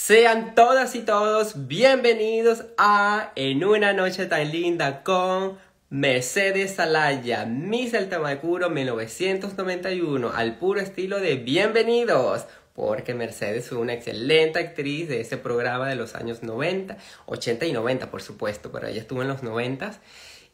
Sean todas y todos bienvenidos a En una noche tan linda con Mercedes Alaya, Miss El Tamacuro 1991, al puro estilo de bienvenidos, porque Mercedes fue una excelente actriz de ese programa de los años 90, 80 y 90 por supuesto, pero ella estuvo en los 90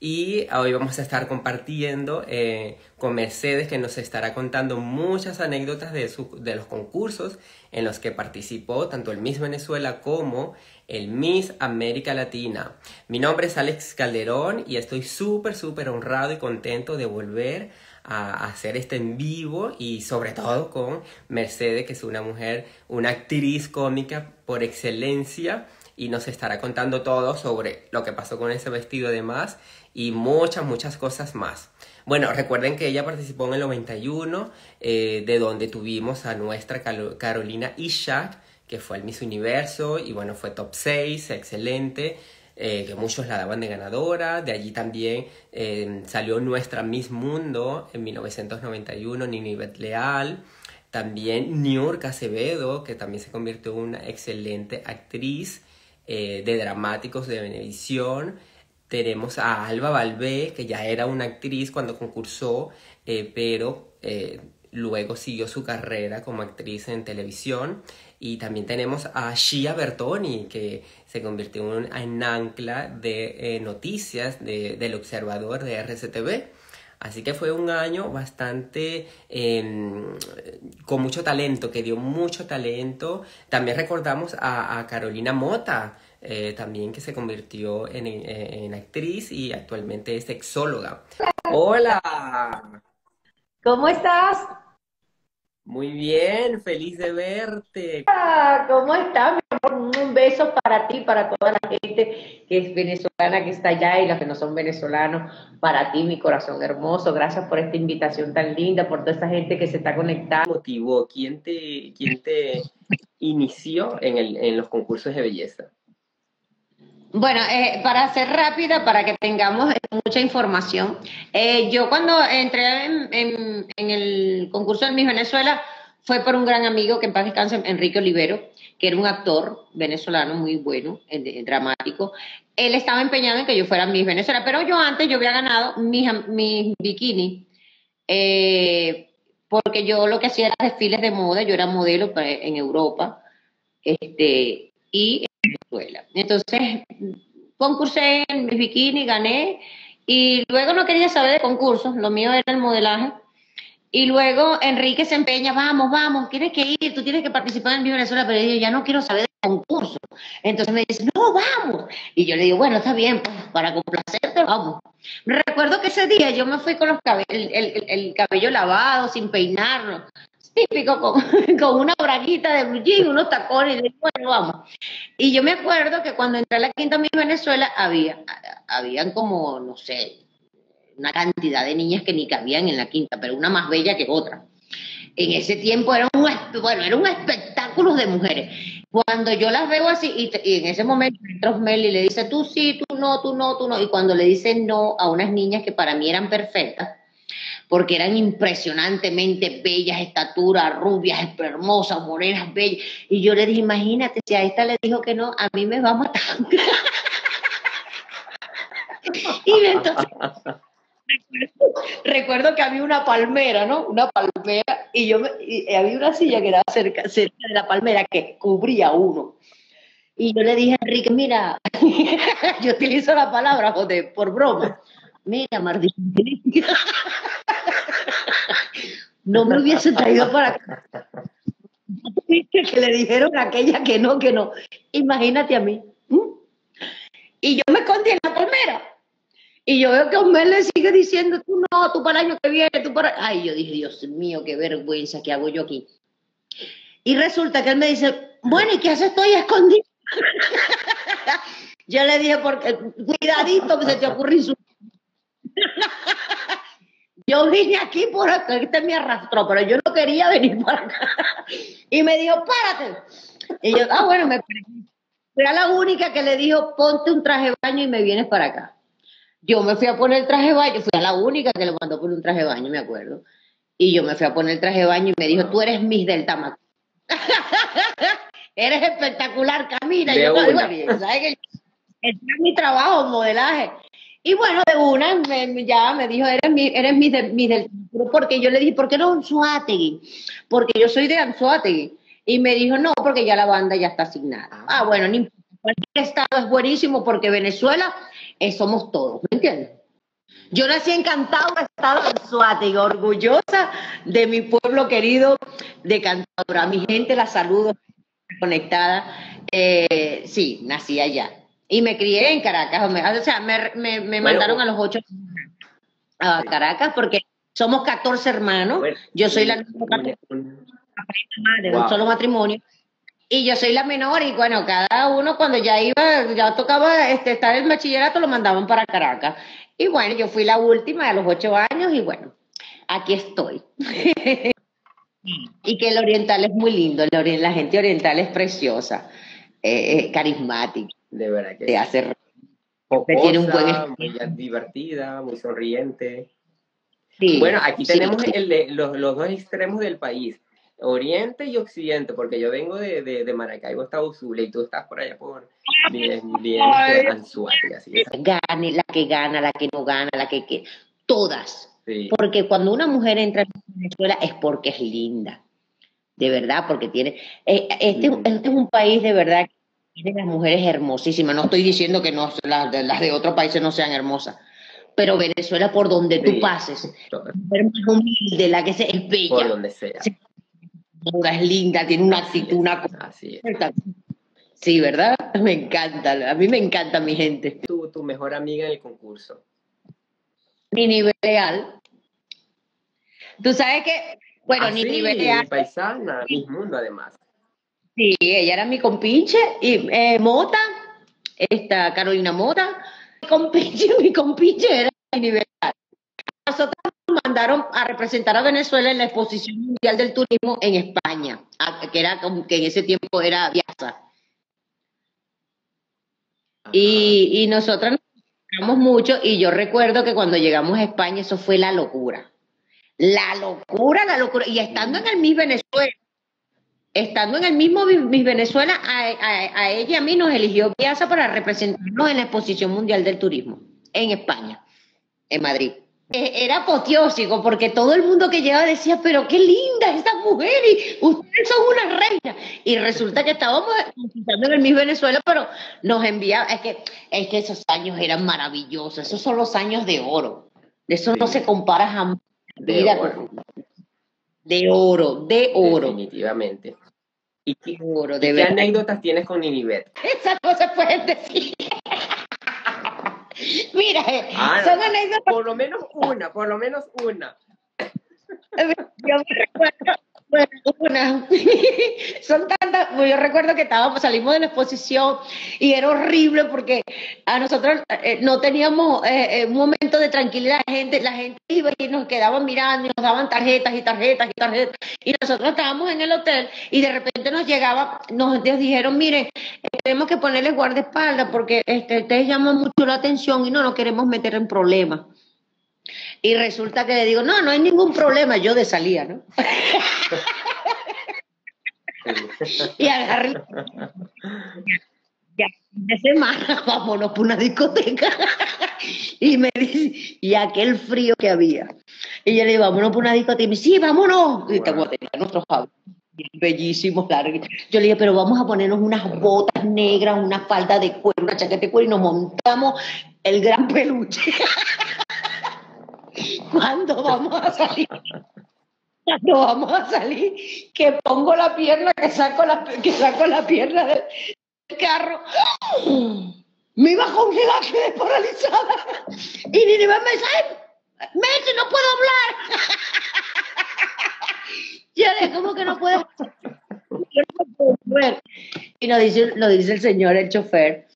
y hoy vamos a estar compartiendo eh, con Mercedes que nos estará contando muchas anécdotas de, de los concursos en los que participó tanto el Miss Venezuela como el Miss América Latina. Mi nombre es Alex Calderón y estoy súper, súper honrado y contento de volver a hacer este en vivo y sobre todo con Mercedes, que es una mujer, una actriz cómica por excelencia y nos estará contando todo sobre lo que pasó con ese vestido de más y muchas, muchas cosas más. Bueno, recuerden que ella participó en el 91, eh, de donde tuvimos a nuestra Carolina Ishak, que fue el Miss Universo, y bueno, fue top 6, excelente, eh, que muchos la daban de ganadora. De allí también eh, salió nuestra Miss Mundo en 1991, Nini Leal. También Niurka Acevedo, que también se convirtió en una excelente actriz de dramáticos de Venevisión. Tenemos a Alba Balbé, que ya era una actriz cuando concursó, eh, pero eh, luego siguió su carrera como actriz en televisión. Y también tenemos a Shia Bertoni, que se convirtió en, ancla de eh, noticias del observador de RCTV. Así que fue un año bastante em, con mucho talento, que dio mucho talento. También recordamos a, a Carolina Mota, eh, también que se convirtió en, en, actriz y actualmente es sexóloga. Hola. ¿Cómo estás? Muy bien, feliz de verte. Ah, ¿Cómo estás? Un beso para ti, para toda la gente que es venezolana, que está allá y las que no son venezolanos. Para ti, mi corazón hermoso. Gracias por esta invitación tan linda, por toda esa gente que se está conectando. motivó? ¿Quién te, quién te inició en, el, en los concursos de belleza? Bueno, eh, para ser rápida, para que tengamos mucha información, eh, yo cuando entré en, el concurso de Miss Venezuela fue por un gran amigo que en paz descanse, Enrique Olivero, que era un actor venezolano muy bueno, dramático. Él estaba empeñado en que yo fuera Miss Venezuela, pero yo antes yo había ganado mis, mis bikini, eh, porque yo lo que hacía era desfiles de moda, yo era modelo pues, en Europa, este, y Entonces, concursé en mi bikini, gané, y luego no quería saber de concursos, lo mío era el modelaje. Y luego Enrique se empeña, vamos, vamos, tienes que ir, tú tienes que participar en mi Venezuela, pero yo ya no quiero saber de concursos. Entonces me dice, no, vamos. Y yo le digo, bueno, está bien, pues para complacerte, vamos. Recuerdo que ese día yo me fui con los el, el, el cabello lavado, sin peinarlo, típico con, con una braguita de blue unos tacones, y bueno, vamos. Y yo me acuerdo que cuando entré a la Quinta Miss Venezuela había, habían como, no sé, una cantidad de niñas que ni cabían en la Quinta, pero una más bella que otra. En ese tiempo era un, bueno, era un espectáculo de mujeres. Cuando yo las veo así, y, en ese momento entra Mel y le dice, tú sí, tú no, tú no, tú no, y cuando le dice no a unas niñas que para mí eran perfectas, porque eran impresionantemente bellas, estaturas, rubias, hermosas, morenas, bellas. Y yo le dije, imagínate, si a esta le dijo que no, a mí me va a matar. y entonces, recuerdo que había una palmera, ¿no? Una palmera, y yo había una silla que era cerca, cerca de la palmera que cubría uno. Y yo le dije a Enrique, mira, yo utilizo la palabra, joder, por broma. Mira, Martín, no me hubiese traído para acá. que le dijeron a aquella que no, que no. Imagínate a mí. Y yo me escondí en la palmera. Y yo veo que Osmer le sigue diciendo, tú no, tú para el año que viene, tú para... Ay, yo dije, Dios mío, qué vergüenza, ¿qué hago yo aquí? Y resulta que él me dice, bueno, ¿y qué haces? Estoy escondido. yo le dije, porque cuidadito que se te ocurre su yo vine aquí por acá, este me arrastró, pero yo no quería venir por acá. Y me dijo, párate. Y yo, ah, bueno, me Fui a la única que le dijo, ponte un traje de baño y me vienes para acá. Yo me fui a poner el traje de baño, fui a la única que le mandó poner un traje de baño, me acuerdo. Y yo me fui a poner el traje de baño y me dijo, tú eres Miss del Tamaco. eres espectacular, camina. De yo, una. ¿sabes que Este es mi trabajo, modelaje. Y bueno, de una me- ya me dijo, eres mi, eres mi, de- mi del porque yo le dije, ¿por qué no Anzuategui? Porque yo soy de Anzuategui. Y me dijo, no, porque ya la banda ya está asignada. Ah. Ah, bueno, ni importa. cualquier estado es buenísimo porque Venezuela eh, somos todos, ¿me entiendes? Yo nací encantado de estado Anzuategui, orgullosa de mi pueblo querido de Cantadora. A mi gente la saludo conectada. Eh, sí, nací allá. Y me crié en Caracas. O sea, me, me- me Bueno, mandaron a los ocho a. Caracas porque somos 14 hermanos. Bueno, yo soy la un- de Wow. un solo matrimonio. Y yo soy la menor y bueno, cada uno cuando ya iba, ya tocaba este, estar en el bachillerato, lo mandaban para Caracas. Y bueno, yo fui la última a los ocho años y bueno, aquí estoy. y que el oriental es muy lindo, la gente oriental es preciosa, eh, carismática, de verdad que te hace. Jocosa, tiene un buen muy divertida, muy sonriente. Sí, Bueno, aquí sí, tenemos sí. el de- los, los dos extremos del país, Oriente y Occidente, porque yo vengo de, de, de Maracaibo, Estado Zulia, y tú estás por allá por bien, bien así que Gane, la que gana, la que no gana, la que, que todas. sí. Porque cuando una mujer entra en Venezuela es porque es linda, de verdad, porque tiene... eh, este, Mm. este es un país de verdad que tiene las mujeres hermosísimas. No estoy diciendo que no, las, de, las de otros países no sean hermosas, pero Venezuela por donde tú Sí. pases, Todo- la mujer más humilde, la que se, es por bella, donde sea. Es linda, tiene una Así actitud, una cosa. Así es. Sí, ¿verdad? Me encanta, a mí me encanta mi gente. Tu, tu mejor amiga en el concurso. Mi nivel real. Tú sabes que, bueno, Ah, ni sí, nivel mi real. paisana, mi mundo además. Sí, ella era mi compinche. Y eh, Mota, esta Carolina Mota, mi compinche, mi compinche era nivel. Nosotros nos mandaron a representar a Venezuela en la Exposición Mundial del Turismo en España, que era como que en ese tiempo era Viasa. Y, y nosotros nos encontramos mucho y yo recuerdo que cuando llegamos a España eso fue la locura. La locura, la locura. Y estando en el Miss Venezuela, estando en el mismo Mi- Miss Venezuela, a, a- a ella y a mí nos eligió Piazza para representarnos en la Exposición Mundial del Turismo en España, en Madrid. Eh, Era apoteósico porque todo el mundo que llegaba decía, pero qué linda esta mujer y ustedes son una reina. Y resulta que estábamos en el Miss Venezuela, pero nos enviaba, es que, es que esos años eran maravillosos, esos son los años de oro. De eso no se compara jamás. De Mira, oro. de oro, de oro, Definitivamente. ¿Y qué, de oro, y de qué verdad. anécdotas tienes con Ninivet? Esas no se pueden decir. Mira, Ah, son anécdotas. Por lo menos una, por lo menos una. Yo me recuerdo, Son tantas. pues Yo recuerdo que estábamos, salimos de la exposición y era horrible porque a nosotros eh, no teníamos eh, eh, un momento de tranquilidad. La gente, la gente iba y nos quedaban mirando y nos daban tarjetas y tarjetas y tarjetas. Y nosotros estábamos en el hotel y de repente nos llegaba, nos, nos dijeron, miren, eh, tenemos que ponerles guardaespaldas porque este, ustedes llaman mucho la atención y no nos queremos meter en problemas. Y resulta que le digo, no, no hay ningún problema, yo de salida, ¿no? Y agarré. Ya, de semana, vámonos por una discoteca. Y me dice, y aquel frío que había. Y yo le digo, vámonos por una discoteca. Y me dice, sí, vámonos. Y tengo nuestros bellísimos, largos. Yo le dije, pero vamos a ponernos unas botas negras, una falda de cuero, una chaqueta de cuero y nos montamos el gran peluche. ¿Cuándo vamos a salir? Cuando vamos a salir, que pongo la pierna, que saco la, que saco la pierna del carro, me iba a congelar, quedé paralizada. Y ni me me dice, "Ay, Messi, no puedo hablar. Yo le ¿cómo que no puedo? No. Y nos dice, lo dice el señor, el chofer.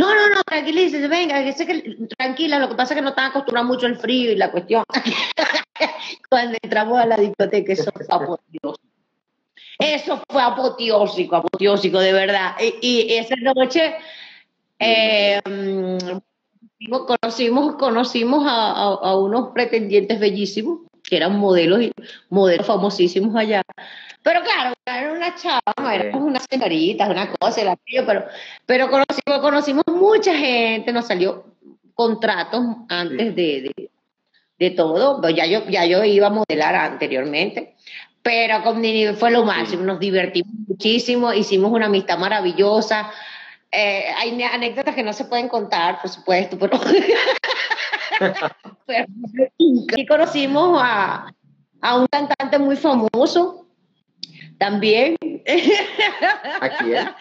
No, no, no, tranquilícese, venga, sé que tranquila, lo que pasa es que no están acostumbrados mucho al frío y la cuestión. Cuando entramos a la discoteca, eso fue apoteósico. Eso fue apoteósico, apoteósico, de verdad. Y, esa noche eh, conocimos, conocimos a, a- unos pretendientes bellísimos, que eran modelos, modelos famosísimos allá. Pero claro, era una chava, éramos unas señoritas, una cosa y la aquello, pero, pero conocimos, conocimos mucha gente, nos salió contratos antes de, de, todo. Pues ya yo, ya yo iba a modelar anteriormente, pero con Nini fue lo máximo, nos divertimos muchísimo, hicimos una amistad maravillosa. Eh, hay anécdotas que no se pueden contar, por supuesto, pero, y conocimos a, a un cantante muy famoso también. ¿A quién?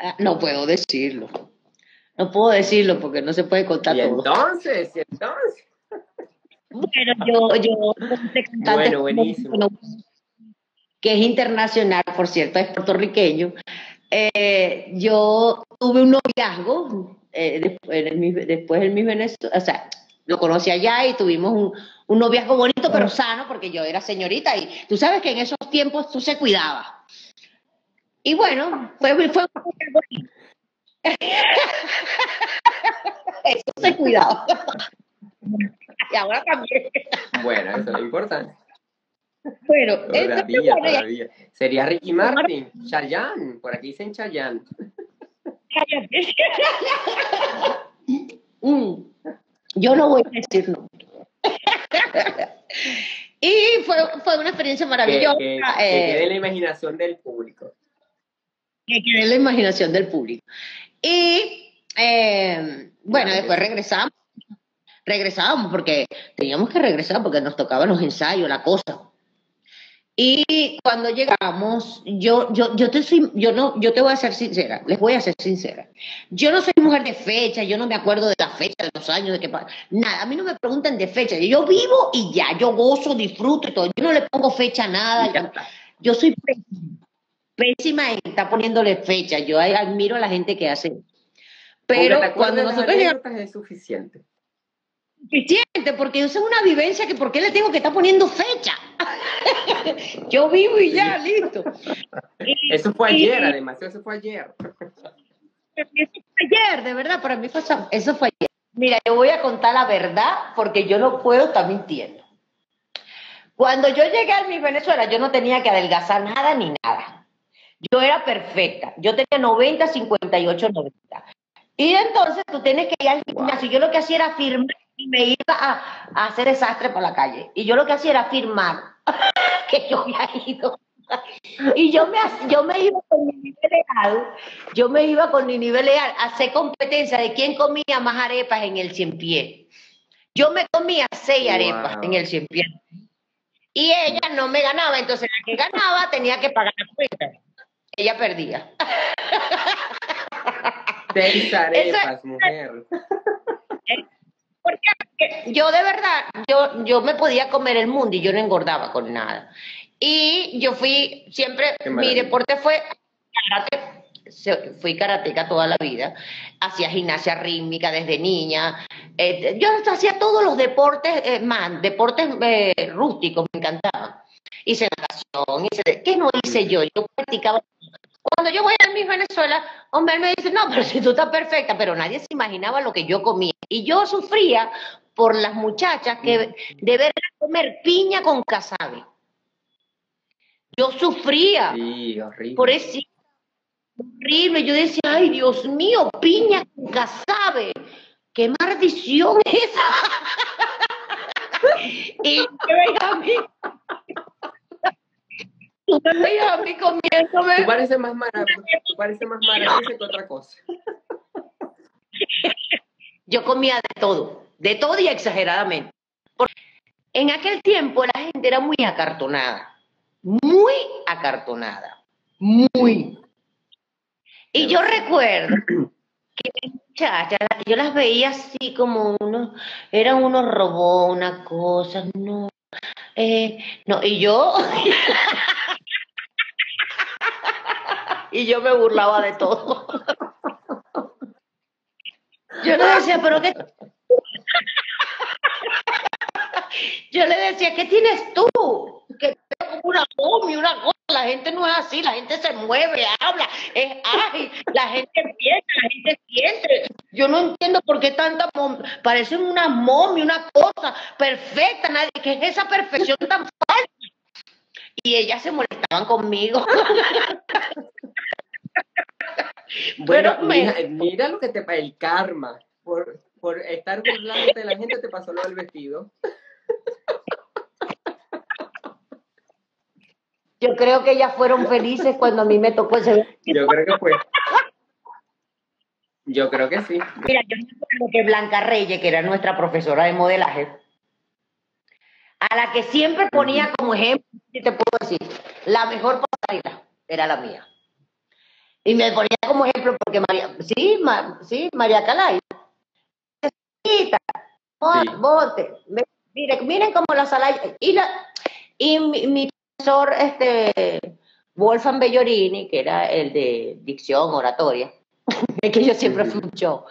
Ah, no puedo decirlo. No puedo decirlo porque no se puede contar ¿Y Entonces, ¿y entonces. Bueno, yo, yo, bueno, buenísimo. que es internacional, por cierto, es puertorriqueño. Eh, yo tuve un noviazgo eh, después, en mi Venezuela, o sea, lo conocí allá y tuvimos un, un noviazgo bonito pero sano porque yo era señorita y tú sabes que en esos tiempos tú se cuidaba. Y bueno, fue, fue bonito. Eso se cuidaba. y ahora también. Bueno, eso es lo importante. Bueno, todavía, todavía. Sería Ricky Martin, Chayanne, por aquí dicen Chayanne. Mm. Yo no voy a decir no. y fue, fue una experiencia maravillosa. Que, quede en la imaginación del público. Que quede en la imaginación del público. Y eh, bueno, después regresamos. Regresábamos porque teníamos que regresar porque nos tocaban los ensayos, la cosa. Y cuando llegamos, yo, yo, yo te soy, yo no, yo te voy a ser sincera, les voy a ser sincera. Yo no soy mujer de fecha, yo no me acuerdo de la fecha, de los años, de qué nada. A mí no me preguntan de fecha. Yo vivo y ya, yo gozo, disfruto y todo. Yo no le pongo fecha a nada. Yo, soy pésima, en estar poniéndole fecha. Yo admiro a la gente que hace. Pero cuando nosotros llegamos. Es suficiente suficiente, porque yo sé una vivencia que por qué le tengo que estar poniendo fecha. yo vivo y ya, listo. eso fue ayer, además, eso fue ayer. Eso fue ayer, de verdad, para mí fue eso fue ayer. Mira, yo voy a contar la verdad porque yo no puedo estar mintiendo. Cuando yo llegué a mi Venezuela, yo no tenía que adelgazar nada ni nada. Yo era perfecta. Yo tenía 90, 58, 90. Y entonces tú tienes que ir al gimnasio. Yo lo que hacía era firmar y me iba a, hacer desastre por la calle. Y yo lo que hacía era firmar que yo había ido. Y yo me, yo me iba con mi nivel leal, yo me iba con mi nivel leal a hacer competencia de quién comía más arepas en el cien pie. Yo me comía seis arepas en el cien pie. Y ella no me ganaba, entonces la que ganaba tenía que pagar la cuenta. Ella perdía. Seis arepas, mujer. Porque yo de verdad, yo, yo me podía comer el mundo y yo no engordaba con nada. Y yo fui, siempre, mi deporte fue karate, fui karateca toda la vida, hacía gimnasia rítmica desde niña, eh, yo hacía todos los deportes, eh, man, deportes eh, rústicos, me encantaban. Hice natación, hice, ¿qué no hice yo? Yo practicaba cuando yo voy a mi Venezuela, hombre me dice, no, pero si tú estás perfecta, pero nadie se imaginaba lo que yo comía. Y yo sufría por las muchachas que de ver comer piña con casabe. Yo sufría. Sí, horrible. Por eso, horrible. Yo decía, ay, Dios mío, piña con casabe. ¡Qué maldición es esa! y yo veía a mí Tú me a mí comiéndome. Tú pareces más maravilloso, tú pareces más maravilloso que otra cosa. Yo comía de todo, de todo y exageradamente. Porque en aquel tiempo la gente era muy acartonada, muy acartonada, muy. Y yo recuerdo que muchachas, yo las veía así como unos, eran unos robots, una cosa, no. Eh, no, y yo y yo me burlaba de todo. Yo le decía, pero qué... Yo le decía, ¿qué tienes tú? Que como una momia, una cosa. La gente no es así, la gente se mueve, habla, es ágil, la gente piensa, la gente siente. Yo no entiendo por qué tanta parecen una momia, una cosa perfecta, nadie, ¿qué es esa perfección tan falsa? y ellas se molestaban conmigo. bueno, mira, mira, lo que te pasa, el karma. Por, por estar burlándote de la gente te pasó lo del vestido. Yo creo que ellas fueron felices cuando a mí me tocó ese vestido. Yo creo que fue. Yo creo que sí. Mira, yo me acuerdo que Blanca Reyes, que era nuestra profesora de modelaje, a la que siempre ponía como ejemplo, si te puedo decir, la mejor pasarela era la mía. Y me ponía como ejemplo porque María, sí, sí María Calay, bote, miren, miren cómo la sala, y, la, y mi, profesor, este, Wolfgang Bellorini, que era el de dicción, oratoria, que yo siempre fui un show.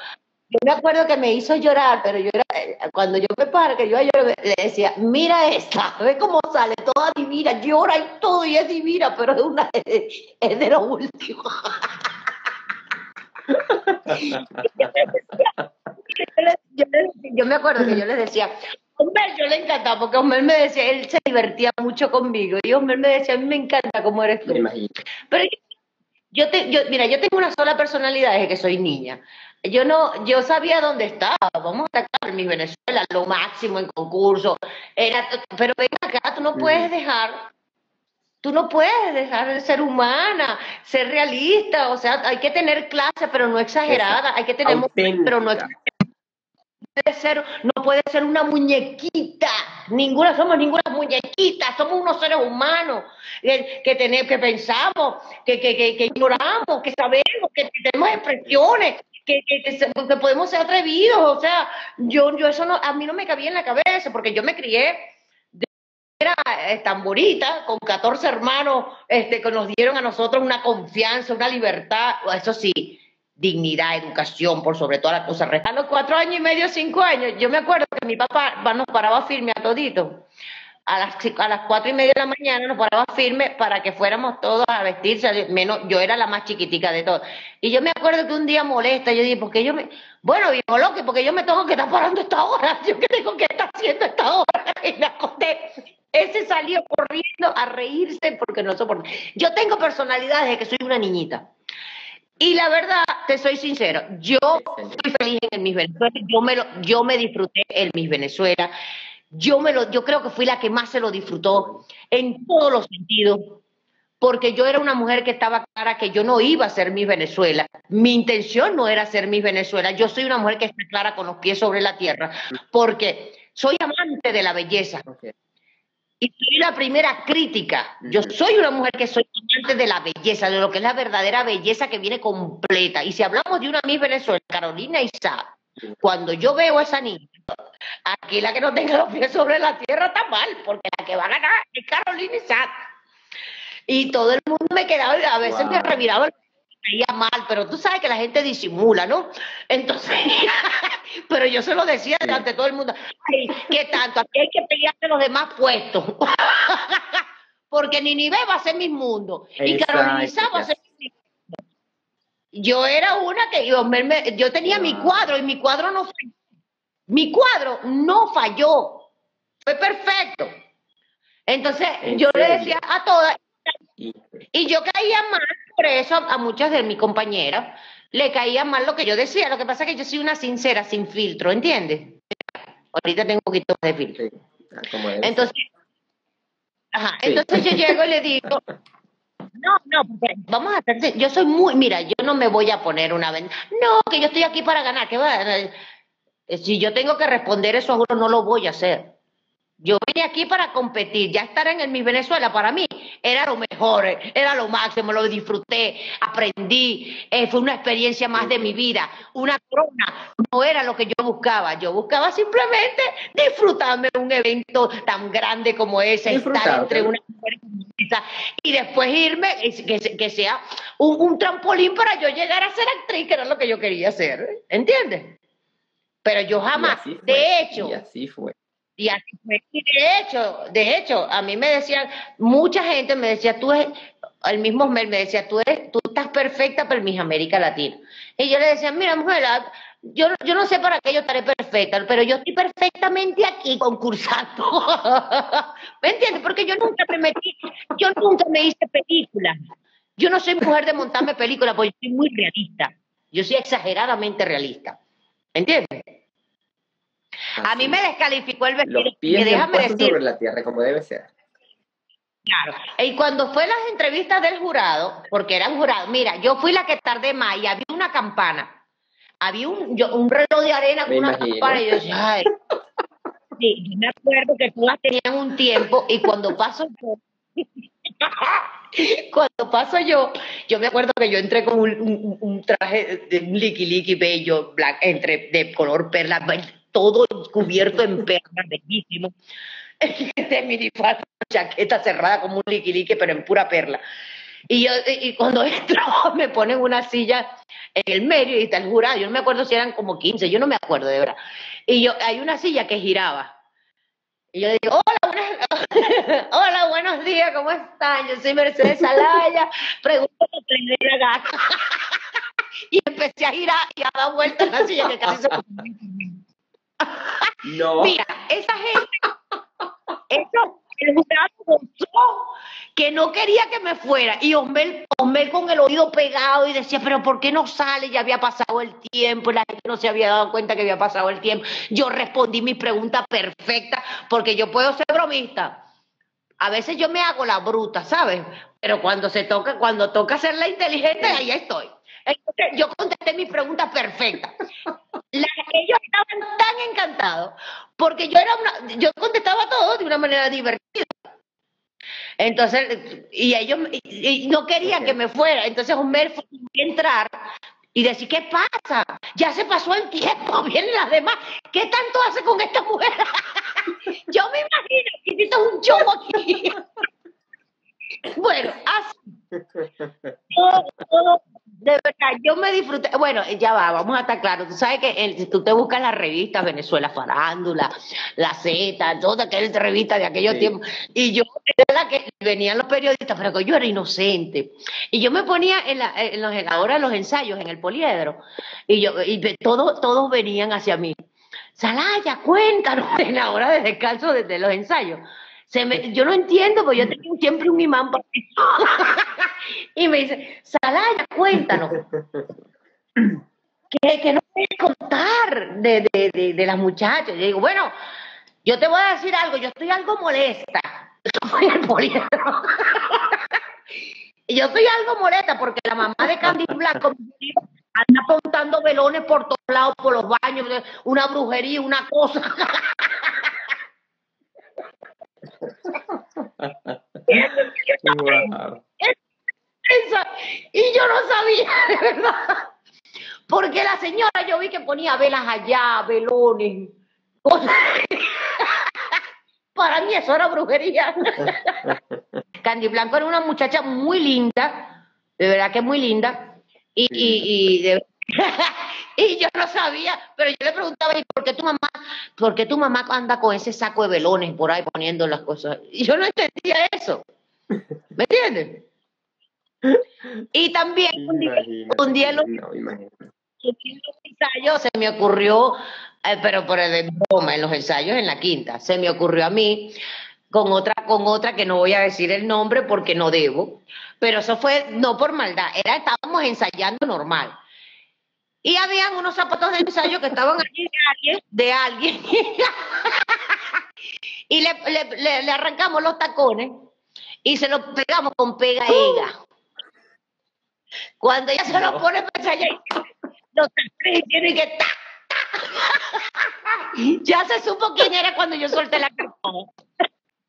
Yo me acuerdo que me hizo llorar, pero yo era, cuando yo me paro, que yo le decía, mira esta, ve cómo sale, toda divina, llora y todo y es divina, pero es, una, es de lo último. yo, me acuerdo que yo le decía, Homer, yo le encantaba, porque Homer me decía, él se divertía mucho conmigo, y Homer me decía, a mí me encanta cómo eres tú. Pero yo, te, yo, mira, yo tengo una sola personalidad desde que soy niña. Yo no, yo sabía dónde estaba, vamos a estar en mi Venezuela, lo máximo en concurso, era, pero ven acá, tú no puedes dejar Tú no puedes dejar de ser humana, ser realista, o sea, hay que tener clase, pero no exagerada, hay que tener, pero no puede ser, no puede ser una muñequita, ninguna somos ninguna muñequita, somos unos seres humanos. Que, que tenemos, que pensamos, que, que, que, ignoramos, que sabemos, que tenemos expresiones, que, que, podemos ser atrevidos, o sea, yo, yo eso no, a mí no me cabía en la cabeza, porque yo me crié era eh, tamborita, con 14 hermanos, este, que nos dieron a nosotros una confianza, una libertad, eso sí, dignidad, educación, por sobre todas las cosas. A los cuatro años y medio, cinco años, yo me acuerdo que mi papá nos paraba firme a todito. A las, a las cuatro y media de la mañana nos paraba firme para que fuéramos todos a vestirse, menos yo era la más chiquitica de todos. Y yo me acuerdo que un día molesta, yo dije, porque yo me, bueno, viejo loco, porque yo me tengo que estar parando esta hora, yo qué tengo que estar haciendo esta hora, y me acosté ese salió corriendo a reírse porque no soporta. Yo tengo personalidad desde que soy una niñita. Y la verdad, te soy sincero, yo estoy feliz en Miss Venezuela, yo me, lo, yo me disfruté en Miss Venezuela, yo, me lo, yo creo que fui la que más se lo disfrutó en todos los sentidos, porque yo era una mujer que estaba clara que yo no iba a ser Miss Venezuela. Mi intención no era ser Miss Venezuela, yo soy una mujer que está clara con los pies sobre la tierra, porque soy amante de la belleza. Y soy la primera crítica. Yo soy una mujer que soy amante de la belleza, de lo que es la verdadera belleza que viene completa. Y si hablamos de una Miss Venezuela, Carolina Isaac, cuando yo veo a esa niña, aquí la que no tenga los pies sobre la tierra está mal, porque la que va a ganar es Carolina Isaac. Y todo el mundo me quedaba, a veces me reviraba mal, pero tú sabes que la gente disimula, ¿no? Entonces, pero yo se lo decía delante de todo el mundo, ay, ¿qué tanto? Aquí hay que pelearse los demás puestos. Porque Ninive va a ser mi mundo y Carolina va a ser mi mundo. Yo era una que yo, yo tenía mi cuadro y mi cuadro no falló. Mi cuadro no falló. Fue perfecto. Entonces, yo le decía a todas, y yo caía mal por eso a muchas de mis compañeras le caía mal lo que yo decía. Lo que pasa es que yo soy una sincera, sin filtro, ¿entiendes? Ahorita tengo un poquito más de filtro. Ah, entonces, ajá, entonces yo llego y le digo, no, no, vamos a hacer, yo soy muy, mira, yo no me voy a poner una venda, no, que yo estoy aquí para ganar, que va, si yo tengo que responder eso, ahora no lo voy a hacer. Yo vine aquí para competir, ya estar en el Miss Venezuela para mí era lo mejor, era lo máximo, lo disfruté, aprendí, eh, fue una experiencia más de mi vida. Una corona no era lo que yo buscaba, yo buscaba simplemente disfrutarme de un evento tan grande como ese, estar entre una y después irme, que, que sea un, un, trampolín para yo llegar a ser actriz, que era lo que yo quería hacer, ¿entiendes? Pero yo jamás, de hecho, y así fue y así fue. Y de hecho, de hecho, a mí me decían, mucha gente me decía, tú eres, el mismo Mel me decía, tú, eres, tú estás perfecta para el Miss América Latina. Y yo le decía, mira, mujer, ah, yo, yo no sé para qué yo estaré perfecta, pero yo estoy perfectamente aquí concursando. ¿Me entiendes? Porque yo nunca me metí, yo nunca me hice películas. Yo no soy mujer de montarme películas, porque yo soy muy realista. Yo soy exageradamente realista. ¿Me entiendes? A mí me descalificó el vestido. Los pies déjame decir, sobre la tierra, como debe ser. Claro. Y cuando fue las entrevistas del jurado, porque eran jurados, mira, yo fui la que tardé más y había una campana. Había un, un reloj de arena con una campana y yo decía, ay. Sí, yo me acuerdo que todas tenían un tiempo y cuando paso yo, cuando paso yo, yo me acuerdo que yo entré con un, un, traje de un liqui liqui bello, black, entre, de color perla, todo cubierto en perlas, bellísimo. de minifalda, chaqueta cerrada como un liquilique, pero en pura perla. Y, yo, y cuando entro, me ponen una silla en el medio y está el jurado. Yo no me acuerdo si eran como 15, yo no me acuerdo de verdad. Y yo, hay una silla que giraba. Y yo digo, hola, hola, buenos días, ¿cómo están? Yo soy Mercedes Alaya, pregunto por la gata. y empecé a girar y a dar vueltas en la silla que casi se No. Mira, esa gente eso, el jurado que no quería que me fuera. Y Osmel, con el oído pegado y decía, pero ¿por qué no sale? Ya había pasado el tiempo, la gente no se había dado cuenta que había pasado el tiempo. Yo respondí mi pregunta perfecta, porque yo puedo ser bromista. A veces yo me hago la bruta, ¿sabes? Pero cuando se toca, cuando toca ser la inteligente, ahí estoy. Entonces, yo contesté mi pregunta perfecta. ellos estaban tan encantados porque yo era una, yo contestaba todo de una manera divertida. Entonces, y ellos no querían que me fuera. Entonces, Homer fue a entrar y decir, ¿qué pasa? Ya se pasó el tiempo, vienen las demás. ¿Qué tanto hace con esta mujer? yo me imagino que hiciste un show aquí. Bueno, así. De verdad, yo me disfruté. Bueno, ya va, vamos a estar claros. Tú sabes que si tú te buscas las revistas, Venezuela Farándula, La Z, todas aquellas revistas de aquellos tiempos, y yo era la que venían los periodistas, pero que yo era inocente. Y yo me ponía en, la, en los, ahora los ensayos, en el poliedro, y yo y todos, todos venían hacia mí. Salaya, cuéntanos, en la hora de descanso desde los ensayos. Yo no entiendo, porque yo tengo siempre un imán para y me dice, Salaya, cuéntanos. que, que no puedes contar de, de, de, las muchachas. Yo digo, bueno, yo te voy a decir algo, yo estoy algo molesta. Soy yo estoy algo molesta porque la mamá de Candy Blanco anda apuntando velones por todos lados, por los baños, una brujería, una cosa. Y yo no sabía, de verdad. Porque la señora yo vi que ponía velas allá, velones, Para mí eso era brujería. Candy Blanco era una muchacha muy linda, de verdad que muy linda. Y, y, y, y, yo no sabía, pero yo le preguntaba, ¿y por qué tu mamá, por qué tu mamá anda con ese saco de velones por ahí poniendo las cosas? Y yo no entendía eso. ¿Me entiendes? Y también un día, un día, los, ensayos se me ocurrió, eh, pero por el broma, en los ensayos en la quinta, se me ocurrió a mí con otra, con otra que no voy a decir el nombre porque no debo, pero eso fue no por maldad, era estábamos ensayando normal. Y habían unos zapatos de ensayo que estaban allí de alguien, de alguien. y le, le, le, arrancamos los tacones y se los pegamos con pega ega. Cuando ella se los pone para ensayar, los tacones tienen que ya se supo quién era cuando yo solté la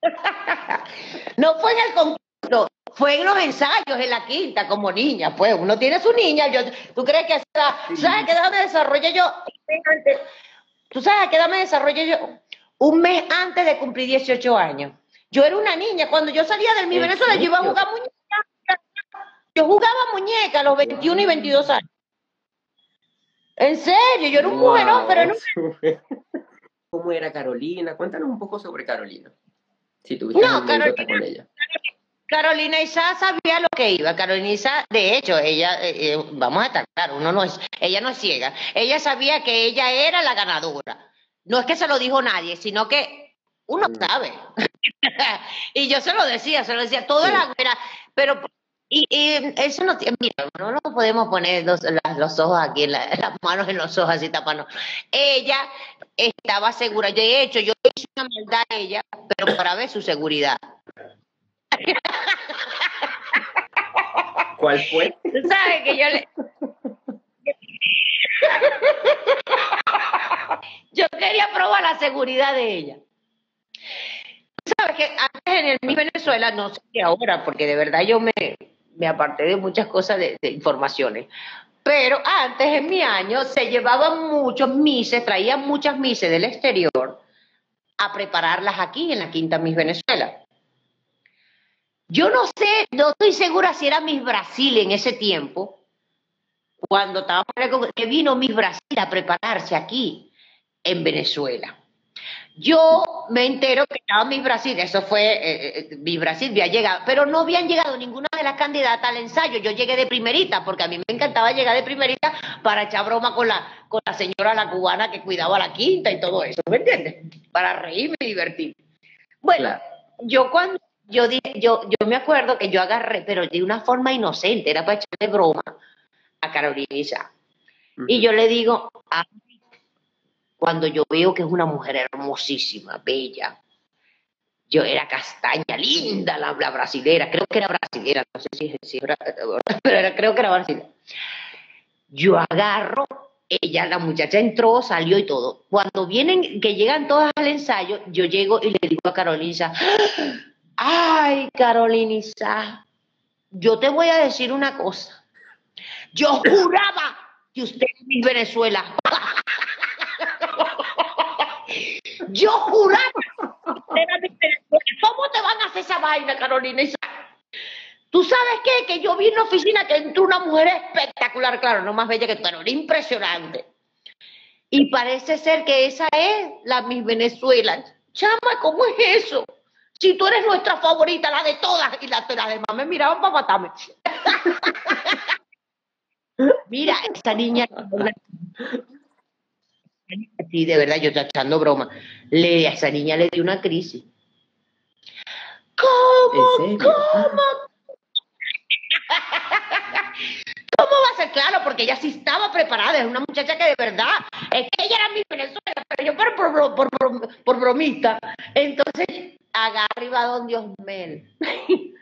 No fue en el concurso, fue en los ensayos, en la quinta, como niña, pues uno tiene su niña, yo, ¿tú crees que esa, ¿sabes qué edad me desarrollé yo? ¿Tú sabes qué edad me desarrollé yo? Un mes antes de cumplir 18 años. Yo era una niña, cuando yo salía del mi Venezuela, yo iba a jugar muñeca. Yo jugaba muñeca a los 21 y 22 años. En serio, yo era un mujerón, pero no. ¿Cómo era Carolina? Cuéntanos un poco sobre Carolina. Si tuviste no, Carolina, con ella. Carolina Isa sabía lo que iba. Carolina Isa, de hecho, ella, eh, eh, vamos a estar claro, uno no es, ella no es ciega. Ella sabía que ella era la ganadora. No es que se lo dijo nadie, sino que uno mm. sabe. y yo se lo decía, se lo decía, todo era buena, pero y, eso no tiene, mira, no nos podemos poner los, los ojos aquí, las manos en los ojos así tapando. Ella estaba segura, de hecho, yo hice una maldad a ella, pero para ver su seguridad. ¿Cuál fue? ¿Sabes que yo le... yo quería probar la seguridad de ella. Sabes que antes en el mi Venezuela, no sé qué ahora, porque de verdad yo me, me aparté de muchas cosas de, informaciones. Pero antes, en mi año, se llevaban muchos mises, traían muchas mises del exterior a prepararlas aquí en la Quinta Miss Venezuela. Yo no sé, no estoy segura si era Miss Brasil en ese tiempo, cuando estábamos que vino Miss Brasil a prepararse aquí en Venezuela. Yo me entero que estaba Miss Brasil, eso fue, eh, eh, Miss Brasil había llegado, pero no habían llegado ninguna de las candidatas al ensayo. Yo llegué de primerita, porque a mí me encantaba llegar de primerita para echar broma con la, con la señora, la cubana que cuidaba la quinta y todo eso, ¿me entiendes? Para reírme y divertirme. Bueno, yo cuando, yo dije, yo, yo me acuerdo que yo agarré, pero de una forma inocente, era para echarle broma a Carolina Y yo le digo, cuando yo veo que es una mujer hermosísima, bella. Yo era castaña, linda la, brasilera, creo que era brasilera, no sé si, es era, pero creo que era brasilera. Yo agarro, ella, la muchacha entró, salió y todo. Cuando vienen, que llegan todas al ensayo, yo llego y le digo a Carolina, ay, Carolina, yo te voy a decir una cosa. Yo juraba que usted es mi Venezuela. Yo juraba ¿Cómo te van a hacer esa vaina, Carolina? ¿Tú sabes qué? Que yo vi en la oficina que entró una mujer espectacular, claro, no más bella que tú, pero impresionante. Y parece ser que esa es la Miss Venezuela. Chama, ¿cómo es eso? Si tú eres nuestra favorita, la de todas, y las, las demás me miraban para matarme. Mira, esa niña Sí, de verdad, yo estoy echando broma. Le, a esa niña le dio una crisis. ¿Cómo? ¿Cómo? ¿Cómo va a ser claro? Porque ella sí estaba preparada, es una muchacha que de verdad, es que ella era mi Venezuela, pero yo por, por, por, por bromista. Entonces, agarra don Dios Mel.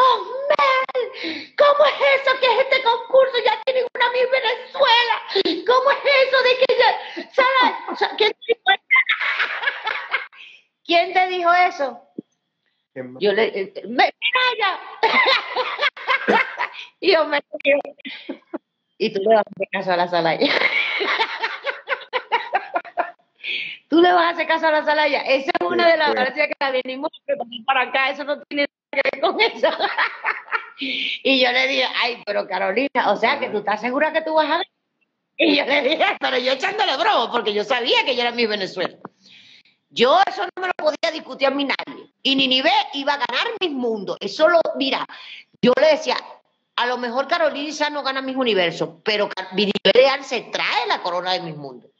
¡Oh, Mel! ¿Cómo es eso que es este concurso? Ya tienen una Miss Venezuela. ¿Cómo es eso de que ya... ¿Sabes? ¿Quién, te dijo ¿Quién te dijo eso? Yo le... Eh, eh, ¡Me, ella! y yo me... Y tú le hacer caso a la salaya. Tú le vas a hacer caso a la salaya. Esa es una de las gracias que la venimos a preparar para acá. Eso no tiene con eso. y yo le dije, ay, pero Carolina, o sea que tú estás segura que tú vas a ver. Y yo le dije, pero yo echándole broma, porque yo sabía que ella era mi Venezuela. Yo eso no me lo podía discutir a mí nadie. Y Ninive iba a ganar mis mundos. Eso lo, mira, yo le decía, a lo mejor Carolina no gana mis universos, pero Ninive Real se trae la corona de mis mundos.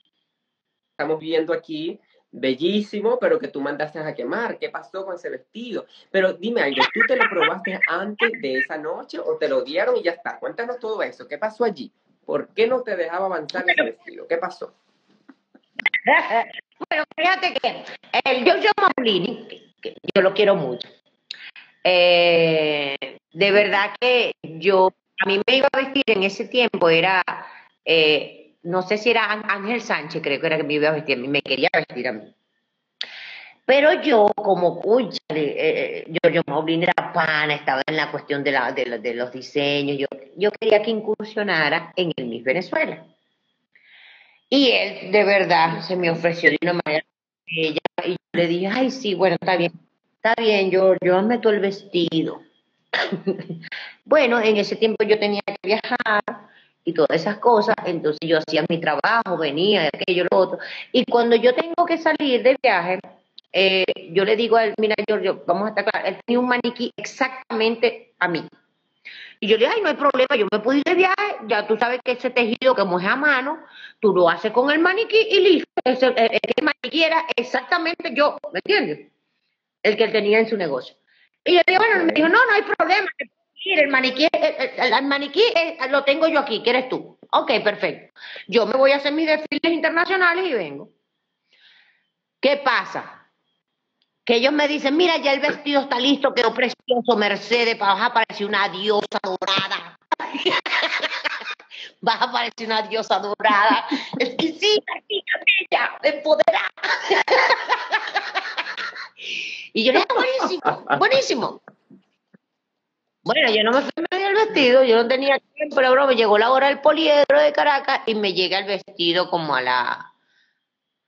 Estamos viendo aquí bellísimo, pero que tú mandaste a quemar. ¿Qué pasó con ese vestido? Pero dime algo, ¿tú te lo probaste antes de esa noche o te lo dieron y ya está? Cuéntanos todo eso. ¿Qué pasó allí? ¿Por qué no te dejaba avanzar ese vestido? ¿Qué pasó? Bueno, fíjate que el Giorgio Maulini, que yo lo quiero mucho, eh, de verdad que yo, a mí me iba a vestir en ese tiempo, era eh, no sé si era Ángel Sánchez, creo que era que me iba a vestir a mí, me quería vestir a mí. Pero yo, como, uy, eh, yo, yo era pana, estaba en la cuestión de, la, de, los diseños, yo, yo quería que incursionara en el Miss Venezuela. Y él, de verdad, se me ofreció de una manera ella, y yo le dije, ay, sí, bueno, está bien, está bien, yo, yo meto el vestido. bueno, en ese tiempo yo tenía que viajar, y todas esas cosas, entonces yo hacía mi trabajo, venía, aquello, lo otro. Y cuando yo tengo que salir de viaje, eh, yo le digo a él, mira, Giorgio, vamos a estar claros, él tenía un maniquí exactamente a mí. Y yo le dije, ay, no hay problema, yo me puedo ir de viaje, ya tú sabes que ese tejido que es a mano, tú lo haces con el maniquí y listo. Ese, el, el maniquí era exactamente yo, ¿me entiendes? El que él tenía en su negocio. Y yo le dije, bueno, me dijo, no, no hay problema, el maniquí, el, el maniquí lo tengo yo aquí, ¿quieres tú? Ok, perfecto. Yo me voy a hacer mis desfiles internacionales y vengo. ¿Qué pasa? que ellos me dicen, mira, ya el vestido está listo, quedó precioso, Mercedes, vas a parecer una diosa dorada. vas a parecer una diosa dorada. Que sí, bella, empoderada. y yo le dije, buenísimo, buenísimo. Bueno, yo no me fui medio el vestido, yo no tenía tiempo, pero me llegó la hora del poliedro de Caracas y me llega el vestido como a la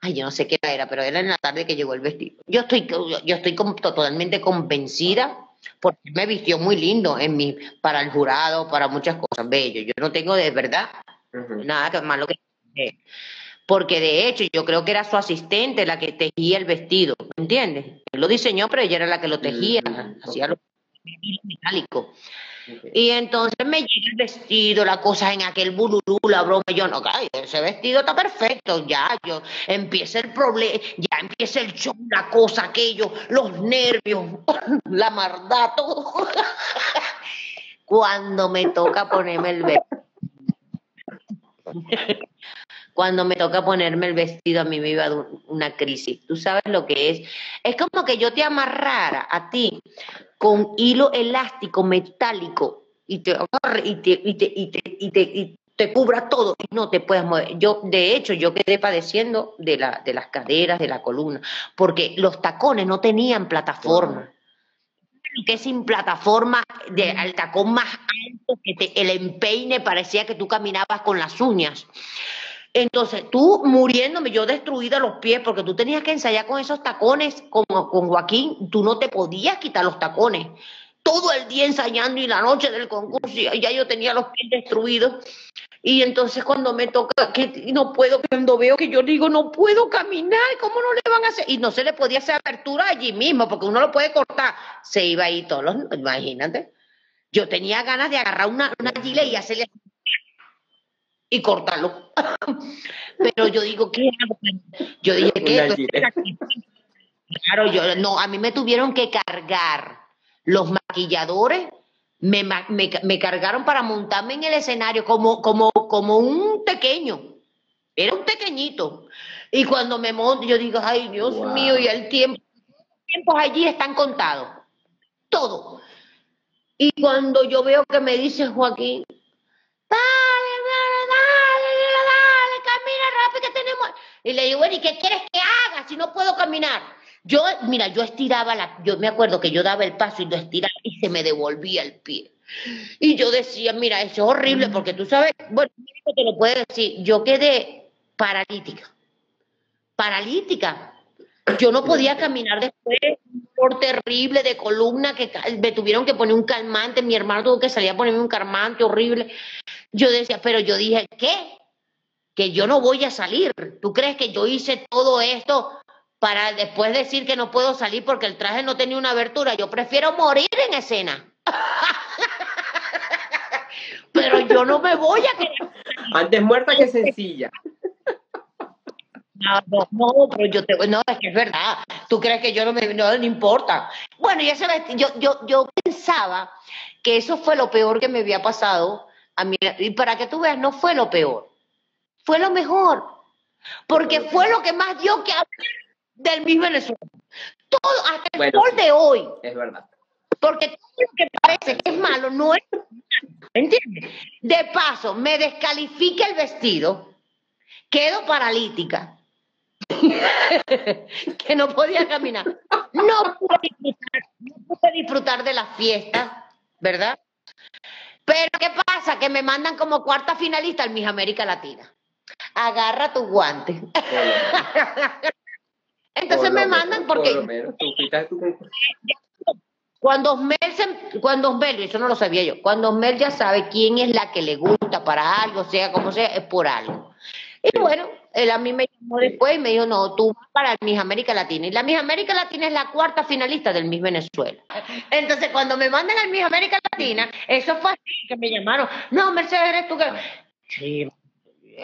ay, yo no sé qué era, pero era en la tarde que llegó el vestido. Yo estoy, yo estoy totalmente convencida porque me vistió muy lindo en mi, para el jurado, para muchas cosas, bello. Yo no tengo de verdad nada que malo que porque de hecho yo creo que era su asistente la que tejía el vestido, ¿me entiendes? Él lo diseñó, pero ella era la que lo tejía, hacía lo metálico. Y entonces me llega el vestido, la cosa en aquel bululú, la broma, yo no, ese vestido está perfecto, ya, yo, empieza el problema, ya empieza el show, la cosa, aquello, los nervios, la maldad, todo. Cuando me toca ponerme el vestido. Cuando me toca ponerme el vestido, a mí me iba a una crisis. ¿Tú sabes lo que es? Es como que yo te amarrara a ti con hilo elástico metálico y te y te, y te, y te, y te, y te cubra todo y no te puedes mover. Yo, de hecho, yo quedé padeciendo de, la, de las caderas, de la columna, porque los tacones no tenían plataforma. Que sin plataforma, de, el tacón más alto, que te, el empeine parecía que tú caminabas con las uñas. Entonces, tú muriéndome, yo destruida los pies, porque tú tenías que ensayar con esos tacones, como con Joaquín, tú no te podías quitar los tacones. Todo el día ensayando y la noche del concurso, ya yo tenía los pies destruidos. Y entonces cuando me toca, que no puedo, cuando veo que yo digo, no puedo caminar, ¿cómo no le van a hacer? Y no se le podía hacer apertura allí mismo, porque uno lo puede cortar. Se iba ahí todos los, imagínate. Yo tenía ganas de agarrar una, una y hacerle y cortarlo. Pero yo digo, ¿qué Yo dije, ¿qué? Claro, yo, no, a mí me tuvieron que cargar los maquilladores, me, me, me, cargaron para montarme en el escenario como, como, como un pequeño. Era un pequeñito. Y cuando me monto, yo digo, ay, Dios mío, y el tiempo, los tiempos allí están contados. Todo. Y cuando yo veo que me dice Joaquín, Y le digo, bueno, ¿y qué quieres que haga si no puedo caminar? Yo, mira, yo estiraba la, yo me acuerdo que yo daba el paso y lo estiraba y se me devolvía el pie. Y yo decía, mira, eso es horrible porque tú sabes, bueno, te lo puede decir, yo quedé paralítica. Paralítica. Yo no podía caminar después, por terrible de columna que me tuvieron que poner un calmante, mi hermano tuvo que salir a ponerme un calmante horrible. Yo decía, pero yo dije, ¿qué? Que yo no voy a salir. ¿Tú crees que yo hice todo esto para después decir que no puedo salir porque el traje no tenía una abertura? Yo prefiero morir en escena. Pero yo no me voy a quedar. Antes muerta que sencilla. No, no, no, pero yo te, no, es que es verdad. ¿Tú crees que yo no me, no, importa? Bueno, ya sabes, yo, yo, yo pensaba que eso fue lo peor que me había pasado a mí. Y para que tú veas, no fue lo peor fue lo mejor, porque fue lo que más dio que hablar del mismo Venezuela. Todo, hasta el sol de hoy. Es verdad. Porque todo lo que parece que es malo no es ¿Entiendes? De paso, me descalifica el vestido, quedo paralítica, que no podía caminar. No pude disfrutar, no pude disfrutar de la fiesta, ¿verdad? Pero ¿qué pasa? Que me mandan como cuarta finalista al Miss América Latina agarra tu guante. Entonces me mandan porque... Cuando Mel, cuando Mel, eso no lo sabía yo, cuando Mel ya sabe quién es la que le gusta para algo, sea como sea, es por algo. Y bueno, él a mí me llamó después y me dijo, no, tú vas para el Miss América Latina. Y la Miss América Latina es la cuarta finalista del Miss Venezuela. Entonces, cuando me mandan al Miss América Latina, eso fue así, que me llamaron, no, Mercedes, eres tú que... Sí,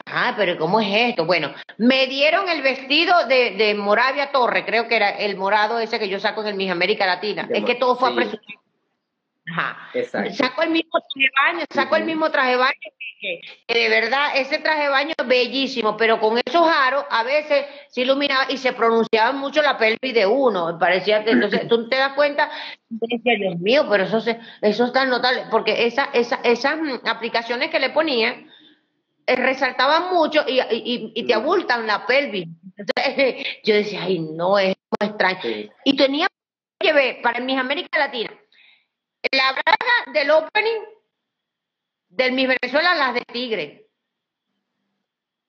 Ah, pero ¿cómo es esto? Bueno, me dieron el vestido de, de Moravia Torre, creo que era el morado ese que yo saco en el Miss América Latina. es que todo fue sí. apresurado. Ajá. Saco el mismo traje baño, saco el mismo traje de baño, que, que de verdad ese traje de baño es bellísimo, pero con esos aros a veces se iluminaba y se pronunciaba mucho la pelvis de uno. Parecía que entonces tú te das cuenta, decía, Dios mío, pero eso, se, eso es tan notable, porque esa, esa, esas mm, aplicaciones que le ponían resaltaban mucho y, y, y te abultan la pelvis. Entonces, yo decía, ay, no, es muy extraño. Sí. Y tenía que ver para mis América Latina la braga del opening del Miss Venezuela, las de tigre.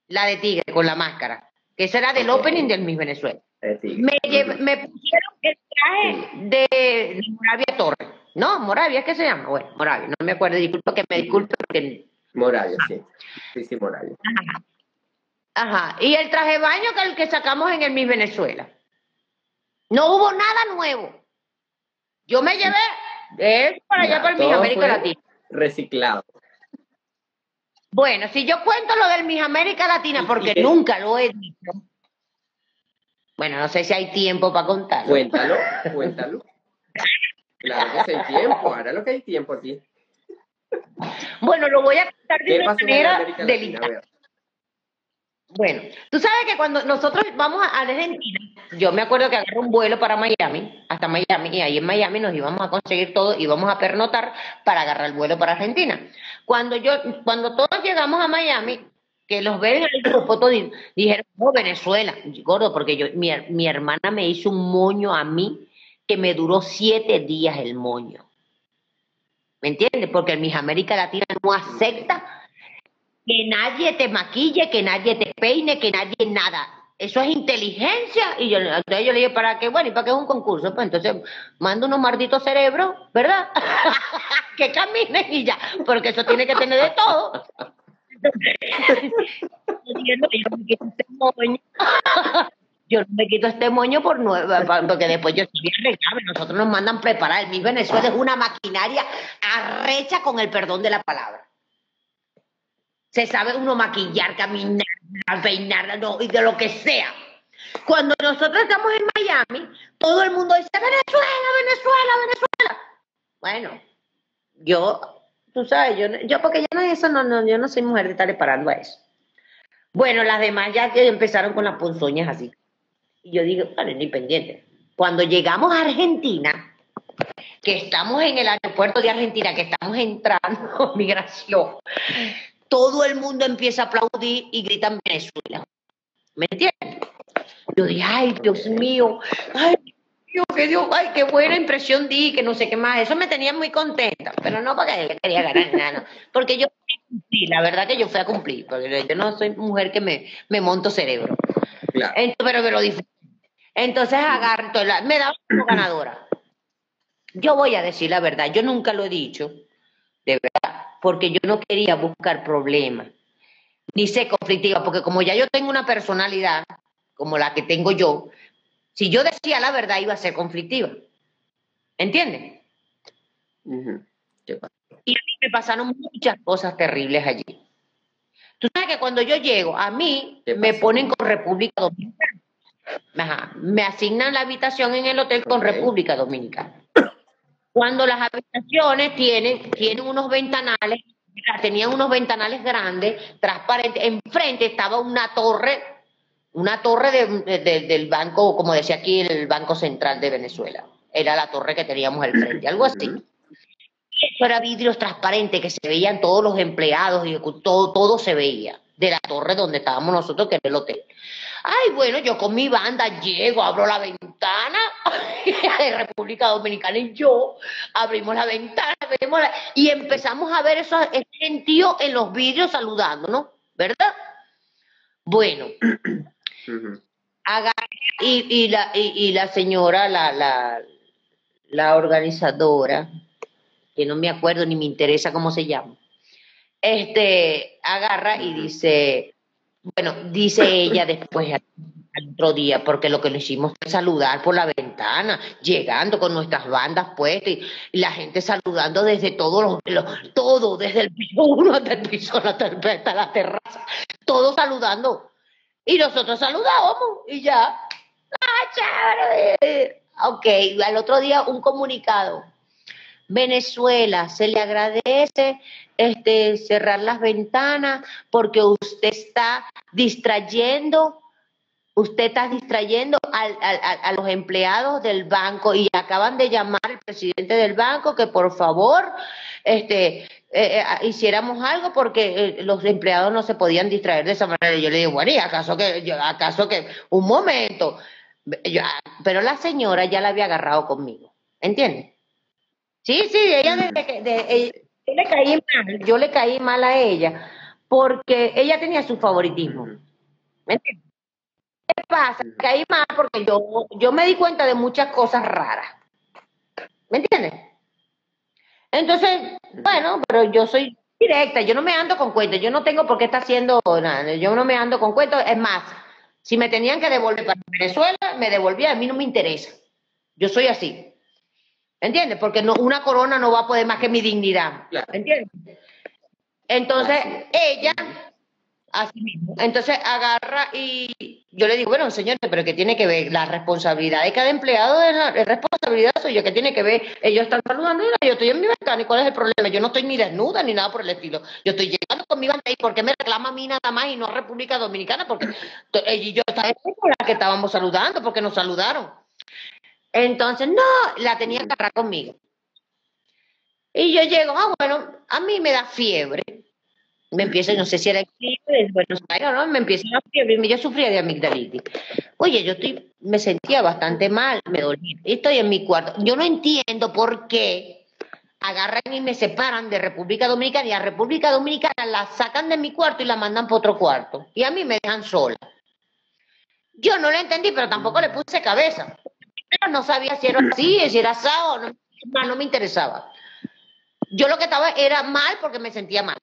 La de tigre con la máscara. Que esa era del opening del Miss Venezuela. Eh. Me, llevé- me pusieron el traje de, de Moravia Torres. No, Moravia, ¿qué se llama? Bueno, Moravia, no me acuerdo, disculpa que me disculpe porque Moravia, sí. Sí, sí, Moravia. Ajá. Y el traje de baño que el que sacamos en el Miss Venezuela. No hubo nada nuevo. Yo me llevé de eso para allá para el Miss América Latina. Reciclado. Bueno, si yo cuento lo del Miss América Latina, porque nunca lo he dicho. Bueno, no sé si hay tiempo para contarlo. Cuéntalo, cuéntalo. Claro que hay tiempo, ahora lo que hay tiempo aquí. Bueno, lo voy a contar de ¿Qué una manera delicada. Bueno, tú sabes que cuando nosotros vamos a Argentina, yo me acuerdo que agarré un vuelo para Miami, hasta Miami, y ahí en Miami nos íbamos a conseguir todo, íbamos a pernotar para agarrar el vuelo para Argentina. Cuando yo, cuando todos llegamos a Miami, que los ven en el grupo, todos dijeron, no, Venezuela, gordo, porque yo, mi, mi hermana me hizo un moño a mí que me duró siete días el moño. ¿Me entiendes? Porque el Miss América Latina no acepta que nadie te maquille, que nadie te peine, que nadie nada. Eso es inteligencia. Y yo, entonces yo le dije, ¿para qué? Bueno, ¿y para qué es un concurso? Pues entonces mando unos malditos cerebros, ¿verdad? que caminen y ya, porque eso tiene que tener de todo. Yo no, me quito este moño. Por nueva, pa- porque después yo estoy bien. Nosotros nos mandan preparar. Mi Venezuela es una maquinaria arrecha con el perdón de la palabra se sabe uno maquillar, caminar, peinar, no, y de lo que sea. Cuando nosotros estamos en Miami, todo el mundo dice Venezuela, Venezuela, Venezuela. Bueno, yo, tú sabes, yo, yo porque yo no, eso no, no, yo no soy mujer de estarle parando a eso. Bueno, las demás ya que empezaron con las ponzoñas así. Y yo digo, vale, ni pendiente. Cuando llegamos a Argentina, que estamos en el aeropuerto de Argentina, que estamos entrando, migración, todo el mundo empieza a aplaudir y gritan Venezuela. ¿Me entiendes? Yo dije, ay, Dios mío, ay, Dios, que Dios, ay, qué buena impresión di, que no sé qué más. Eso me tenía muy contenta, pero no porque quería ganar nada, no. porque yo cumplir, la verdad que yo fui a cumplir, porque yo no soy mujer que me, me monto cerebro. Claro. Entonces, pero que lo disfruté. Entonces agarro, entonces, me daba como ganadora. Yo voy a decir la verdad, yo nunca lo he dicho, de verdad, porque yo no quería buscar problemas, ni ser conflictiva, porque como ya yo tengo una personalidad como la que tengo yo, si yo decía la verdad iba a ser conflictiva. ¿Entiendes? Y a mí me pasaron muchas cosas terribles allí. Tú sabes que cuando yo llego, a mí ¿Qué me ponen con República Dominicana. Ajá. Me asignan la habitación en el hotel con. República Dominicana. Cuando las habitaciones tienen, tienen unos ventanales, tenían unos ventanales grandes, transparentes, enfrente estaba una torre, una torre de- de- del banco, como decía aquí, el Banco Central de Venezuela. Era la torre que teníamos al frente, algo así. Eso era vidrios transparentes que se veían todos los empleados y todo, todo se veía de la torre donde estábamos nosotros, que era el hotel. Ay, bueno, yo con mi banda llego, abro la ventana de República Dominicana y yo abrimos la ventana vemos la- y empezamos a ver esos, gentío en los vidrios saludándonos, ¿verdad? Bueno, agarré y, y la, y, y la señora, la, la, la organizadora, que no me acuerdo ni me interesa cómo se llama, este, agarra y dice, Bueno, dice ella después al otro día, porque lo que lo hicimos fue saludar por la ventana, llegando con nuestras bandas puestas y, la gente saludando desde todos los, todo, desde el piso uno hasta el piso, hasta, hasta la terraza, todos saludando. Y nosotros saludábamos y ya. ¡Ah, chévere! Ok, al otro día un comunicado. Venezuela, se le agradece este, cerrar las ventanas porque usted está distrayendo usted está distrayendo a los empleados del banco y acaban de llamar al presidente del banco que por favor este, eh, eh, hiciéramos algo porque eh, los empleados no se podían distraer de esa manera. Yo le digo, bueno, ¿y acaso que, acaso que, un momento? pero la señora ya la había agarrado conmigo, ¿entiendes? Sí, sí, ella desde que, yo le caí mal, yo le caí mal a ella porque ella tenía su favoritismo. ¿Me entiendes? ¿Qué pasa? Caí mal porque yo, yo me di cuenta de muchas cosas raras. ¿Me entiendes? Entonces, bueno, pero yo soy directa, yo no me ando con cuentos, yo no tengo por qué estar haciendo nada, yo no me ando con cuentos, es más, si me tenían que devolver para Venezuela, me devolvía, a mí no me interesa. Yo soy así. ¿Entiendes? Porque no, una corona no va a poder más que mi dignidad. ¿Entiendes? Entonces, ella Así mismo. Entonces agarra y yo le digo, bueno, señores, pero ¿qué tiene que ver? La responsabilidad de cada empleado es la responsabilidad suya, ¿qué tiene que ver? Ellos están saludando, y yo estoy en mi ventana, ¿y cuál es el problema? Yo no estoy ni desnuda ni nada por el estilo. Yo estoy llegando con mi bandera, ¿y por qué me reclama a mí nada más y no a República Dominicana? Porque y yo estaba con la que estábamos saludando, porque nos saludaron. Entonces, no, la tenía que agarrar conmigo. Y yo llego, ah, bueno, a mí me da fiebre me empieza, no sé si era el Buenos Aires, ¿no? Me empieza a fiebre, yo sufría de amigdalitis. Oye, yo estoy, me sentía bastante mal, me dolía. Estoy en mi cuarto. Yo no entiendo por qué agarran y me separan de República Dominicana y a República Dominicana la sacan de mi cuarto y la mandan para otro cuarto. Y a mí me dejan sola. Yo no lo entendí, pero tampoco le puse cabeza. Pero no sabía si era así, si era asado, no, no me interesaba. Yo lo que estaba era mal porque me sentía mal.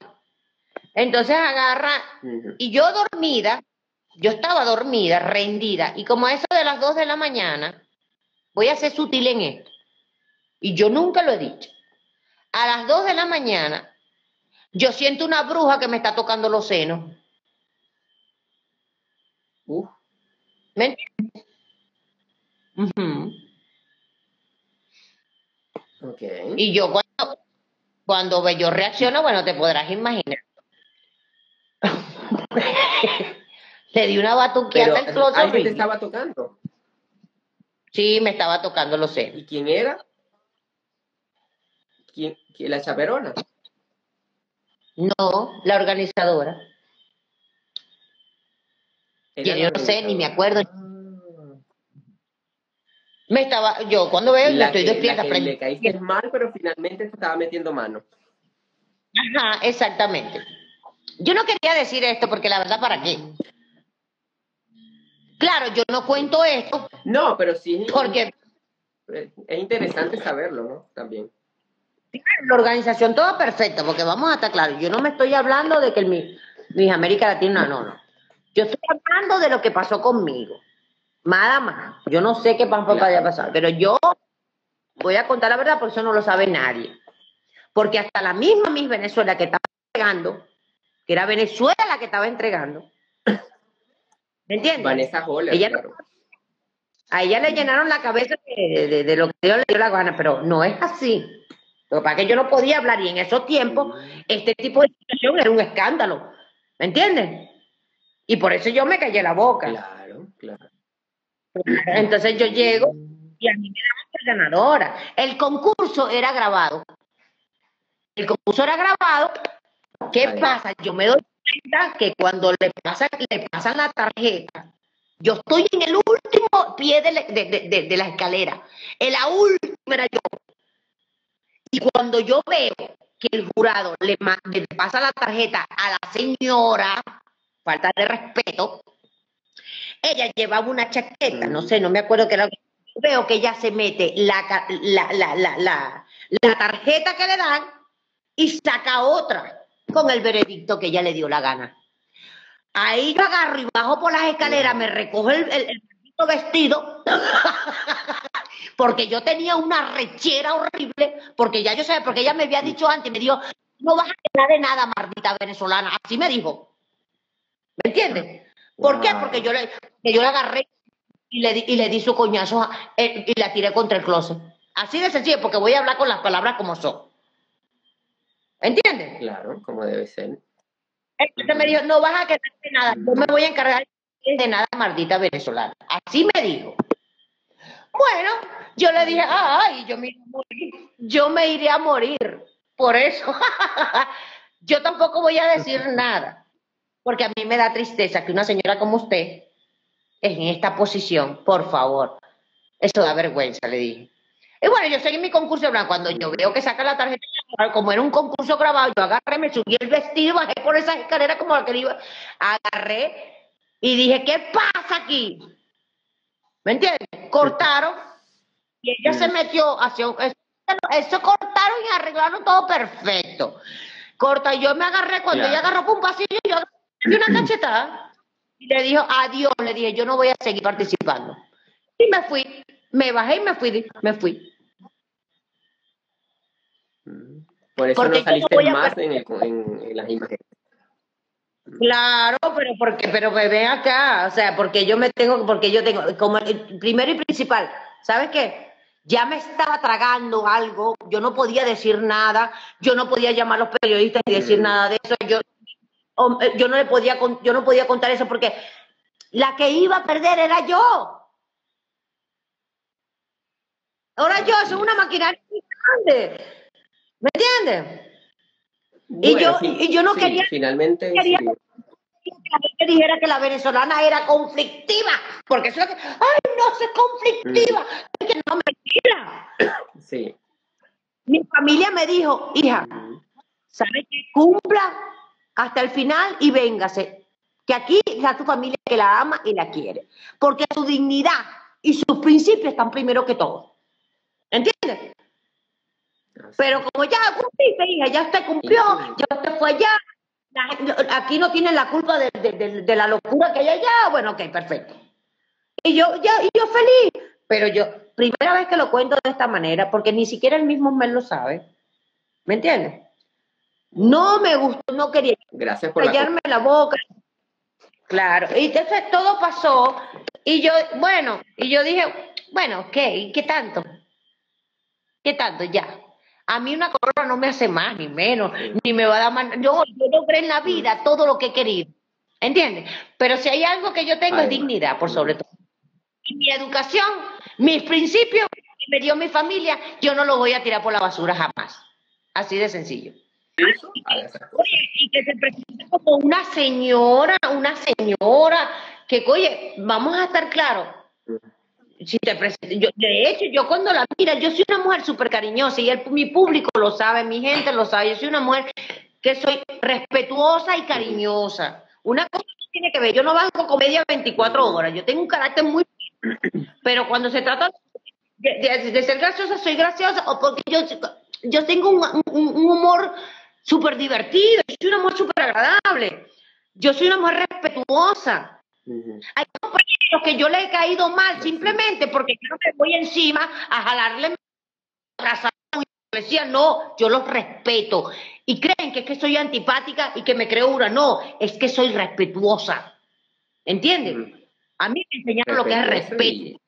Entonces agarra, y yo dormida, yo estaba dormida, rendida, y como a eso de las 2 de la mañana, voy a ser sutil en esto, y yo nunca lo he dicho. A las 2 de la mañana, yo siento una bruja que me está tocando los senos. ¿Me entiendes? Y yo cuando, cuando yo reacciono, bueno, te podrás imaginar. Le di una batuqueada al closet. ¿Alguien te estaba tocando? Sí, me estaba tocando, lo sé. ¿Y quién era? ¿Quién, la chaperona? No, la organizadora. yo no sé, ni me acuerdo. Me estaba, yo cuando veo, la estoy despierta. La le caíste mal, pero finalmente se estaba metiendo mano. Ajá, exactamente. Yo no quería decir esto porque la verdad, ¿para qué? Claro, yo no cuento esto. No, pero sí. Porque. Es interesante saberlo, ¿no? También. La organización toda perfecta, porque vamos a estar claros. Yo no me estoy hablando de que el, mi, mis América Latina, no, no. Yo estoy hablando de lo que pasó conmigo. Nada más. Yo no sé qué pasó, claro. pasar, pero yo voy a contar la verdad porque eso no lo sabe nadie. Porque hasta la misma Miss Venezuela que estaba llegando que era Venezuela la que estaba entregando. ¿Me entiendes? Vanessa A ella le llenaron la cabeza de, lo que Dios le dio la gana, pero no es así. Lo que pasa es que yo no podía hablar y en esos tiempos este tipo de situación era un escándalo. ¿Me entiendes? Y por eso yo me callé la boca. Claro, claro. Entonces yo llego y a mí me daban ganadora. El concurso era grabado. El concurso era grabado ¿Qué pasa? Yo me doy cuenta que cuando le pasan, le pasan la tarjeta, yo estoy en el último pie de, de, la escalera. En la última era yo. Y cuando yo veo que el jurado le, le pasa la tarjeta a la señora, falta de respeto, ella llevaba una chaqueta, no sé, no me acuerdo qué era. Veo que ella se mete la, la, la, la, la tarjeta que le dan y saca otra con el veredicto que ella le dio la gana. Ahí yo agarro y bajo por las escaleras, me recojo el, el, vestido, porque yo tenía una rechera horrible, porque ya yo sé, porque ella me había dicho antes, me dijo, no vas a quedar de nada, maldita venezolana, así me dijo. ¿Me entiendes? ¿Por qué? Porque yo le, yo le agarré y le, di, y le di su coñazo eh, y la tiré contra el closet. Así de sencillo, porque voy a hablar con las palabras como son. ¿Entiendes? Claro, como debe ser. Entonces me dijo, no vas a quedar de nada, yo me voy a encargar de nada, maldita venezolana. Así me dijo. Bueno, yo le dije, ay, yo me iré a morir. Yo me iré a morir. Por eso, yo tampoco voy a decir nada. Porque a mí me da tristeza que una señora como usted en esta posición, por favor. Eso da vergüenza, le dije. Y bueno, yo seguí mi concurso Cuando yo veo que saca la tarjeta, como era un concurso grabado, yo agarré, me subí el vestido, bajé por esas escaleras como la que iba. Agarré y dije, ¿qué pasa aquí? ¿Me entiendes? Cortaron y ella se metió hacia eso, eso cortaron y arreglaron todo perfecto. Corta, y yo me agarré, cuando ella agarró por un pasillo, yo agarré una cachetada y le dijo, adiós, le dije, yo no voy a seguir participando. Y me fui, me bajé y me fui, me fui. Por eso no saliste más en, en, las imágenes. Claro, pero porque, pero ven acá, o sea, porque yo me tengo, porque yo tengo, como primero y principal, ¿sabes qué? Ya me estaba tragando algo, yo no podía decir nada, yo no podía llamar a los periodistas y decir mm. nada de eso, yo, yo no le podía, yo no podía contar eso porque la que iba a perder era yo. Ahora yo soy una maquinaria grande. ¿Me entiendes? y, yo, y yo no quería, finalmente, quería que la dijera que la venezolana era conflictiva, porque eso es que, ay, no sé conflictiva, mm. es que no mentira. Sí. Mi familia me dijo, hija, ¿sabe que cumpla hasta el final y véngase? Que aquí está tu familia que la ama y la quiere, porque su dignidad y sus principios están primero que todo. ¿Entiendes? Pero como ya cumpliste, hija, ya usted cumplió, ya usted fue allá, aquí no tienen la culpa de, de, la locura que hay allá, bueno, ok, perfecto. Y yo, ya, y yo feliz, pero yo, primera vez que lo cuento de esta manera, porque ni siquiera el mismo Mel lo sabe, ¿me entiendes? No me gustó, no quería Gracias por callarme la... boca. Claro, y entonces todo pasó, y yo, bueno, y yo dije, bueno, ¿qué? ¿Qué tanto? ¿Qué tanto? Ya, a mí una corona no me hace más ni menos, ni me va a dar más. Yo, yo logré en la vida todo lo que he querido. ¿Entiendes? Pero si hay algo que yo tengo es dignidad, por sobre todo. Y mi educación, mis principios, que me dio mi familia, yo no lo voy a tirar por la basura jamás. Así de sencillo. Oye, y que se presente como una señora, una señora, que, oye, vamos a estar claros, si te yo, de hecho, yo cuando la mira, yo soy una mujer súper cariñosa y el, mi público lo sabe, mi gente lo sabe, yo soy una mujer que soy respetuosa y cariñosa. Una cosa tiene que ver, yo no banco comedia 24 horas, yo tengo un carácter muy... Pero cuando se trata de, ser graciosa, soy graciosa, o porque yo, yo tengo un, un humor súper divertido, yo soy una mujer súper agradable, yo soy una mujer respetuosa. Hay compañeros que yo le he caído mal simplemente porque yo no me voy encima a jalarle y decía, no, yo los respeto. Y creen que es que soy antipática y que me creo una. No, es que soy respetuosa. ¿Entienden? A mí me enseñaron lo que es respeto.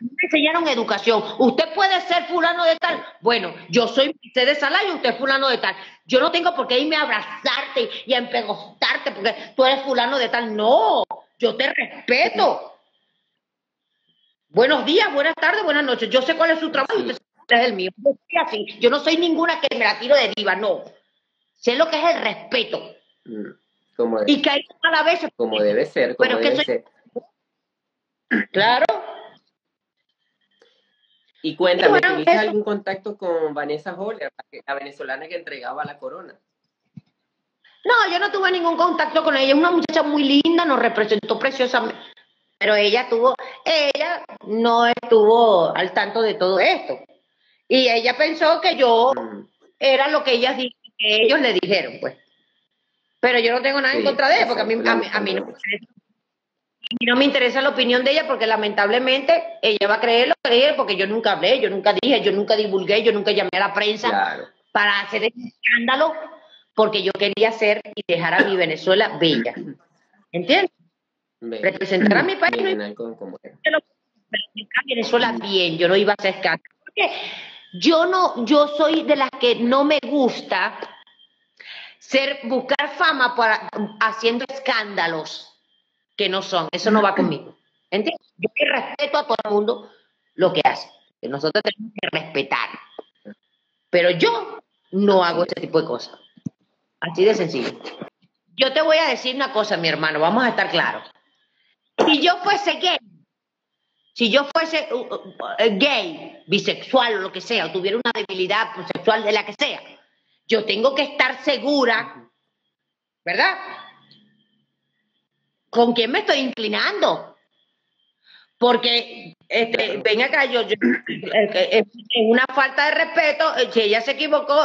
Me enseñaron educación. Usted puede ser fulano de tal. Bueno, yo soy Mercedes Salayo, usted es fulano de tal. Yo no tengo por qué irme a abrazarte y a empegostarte porque tú eres fulano de tal. No, yo te respeto. Buenos días, buenas tardes, buenas noches. Yo sé cuál es su trabajo y usted es el mío. Yo, así. yo no soy ninguna que me la tiro de diva, no. Sé lo que es el respeto. Mm, como y que hay a la vez. Como debe ser, como pero debe que ser. Claro. Y cuéntame, ¿tuviste algún contacto con Vanessa Holler, la venezolana que entregaba la corona? No, yo no tuve ningún contacto con ella. Es una muchacha muy linda, nos representó preciosamente. Pero ella tuvo, ella no estuvo al tanto de todo esto. Y ella pensó que yo mm. era lo que, ellas, que ellos le dijeron, pues. Pero yo no tengo nada en contra de ella, porque a mí, a mí, a mí no, me interesa, mí no me interesa la opinión de ella, porque lamentablemente ella va a creer lo que porque yo nunca hablé, yo nunca dije, yo nunca divulgué, yo nunca llamé a la prensa Claro. para hacer ese escándalo, porque yo quería hacer y dejar a mi Venezuela bella. ¿Entiendes? Representar a mi país no representar a Venezuela bien, yo no iba a hacer escándalo. Porque yo no, yo soy de las que no me gusta ser, buscar fama para, haciendo escándalos que no son. Eso no va conmigo. ¿Entiendes? Yo respeto a todo el mundo lo que hace. Nosotros tenemos que respetar. Pero yo no hago ese tipo de cosas. Así de sencillo. Yo te voy a decir una cosa, mi hermano, vamos a estar claros. Si yo fuese gay, si yo fuese uh, uh, uh, gay, bisexual o lo que sea, o tuviera una debilidad sexual de la que sea, yo tengo que estar segura, ¿verdad? ¿Con quién me estoy inclinando? Porque, este, ven acá, yo, yo es una falta de respeto, eh, si ella se equivocó,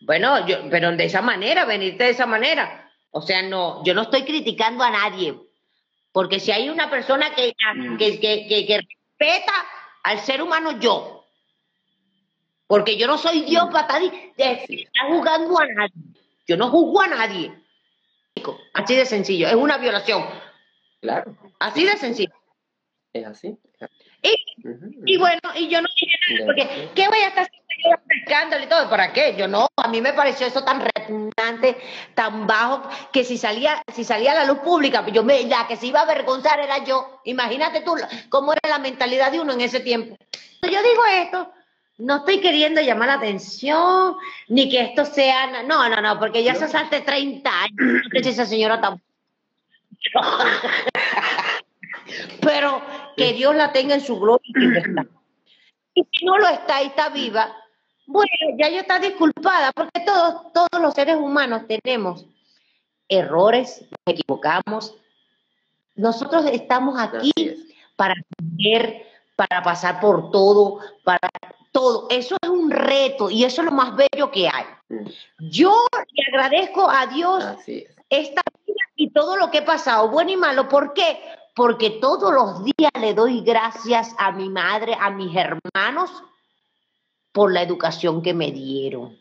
bueno, yo, pero de esa manera, venirte de esa manera. O sea, no, yo no estoy criticando a nadie, porque si hay una persona que, que, que, que- que respeta al ser humano, yo. Porque yo no soy Dios para estar, juzgando a nadie. Yo no juzgo a nadie. Así de sencillo, es una violación. Claro, Así de sencillo. es así. Y, bueno, y yo no dije nada, porque ¿qué voy a estar haciendo escándalo y todo? ¿Para qué? Yo no, a mí me pareció eso tan repugnante, tan bajo, que si salía, si salía a la luz pública, yo me, la que se iba a avergonzar era yo. Imagínate tú cómo era la mentalidad de uno en ese tiempo. Yo digo esto, no estoy queriendo llamar la atención, ni que esto sea, no, no, no, porque ya se salte 30 años, no sé si esa señora tampoco. Pero que Dios la tenga en su gloria y que. Y si no lo está y está viva, bueno, ya yo está disculpada, porque todos, todos los seres humanos tenemos errores, nos equivocamos. Nosotros estamos aquí es. para aprender, para pasar por todo, para todo. Eso es un reto y eso es lo más bello que hay. Mm, Yo le agradezco a Dios es. esta vida y todo lo que he pasado, bueno y malo. ¿Por qué? Porque todos los días le doy gracias a mi madre, a mis hermanos, por la educación que me dieron.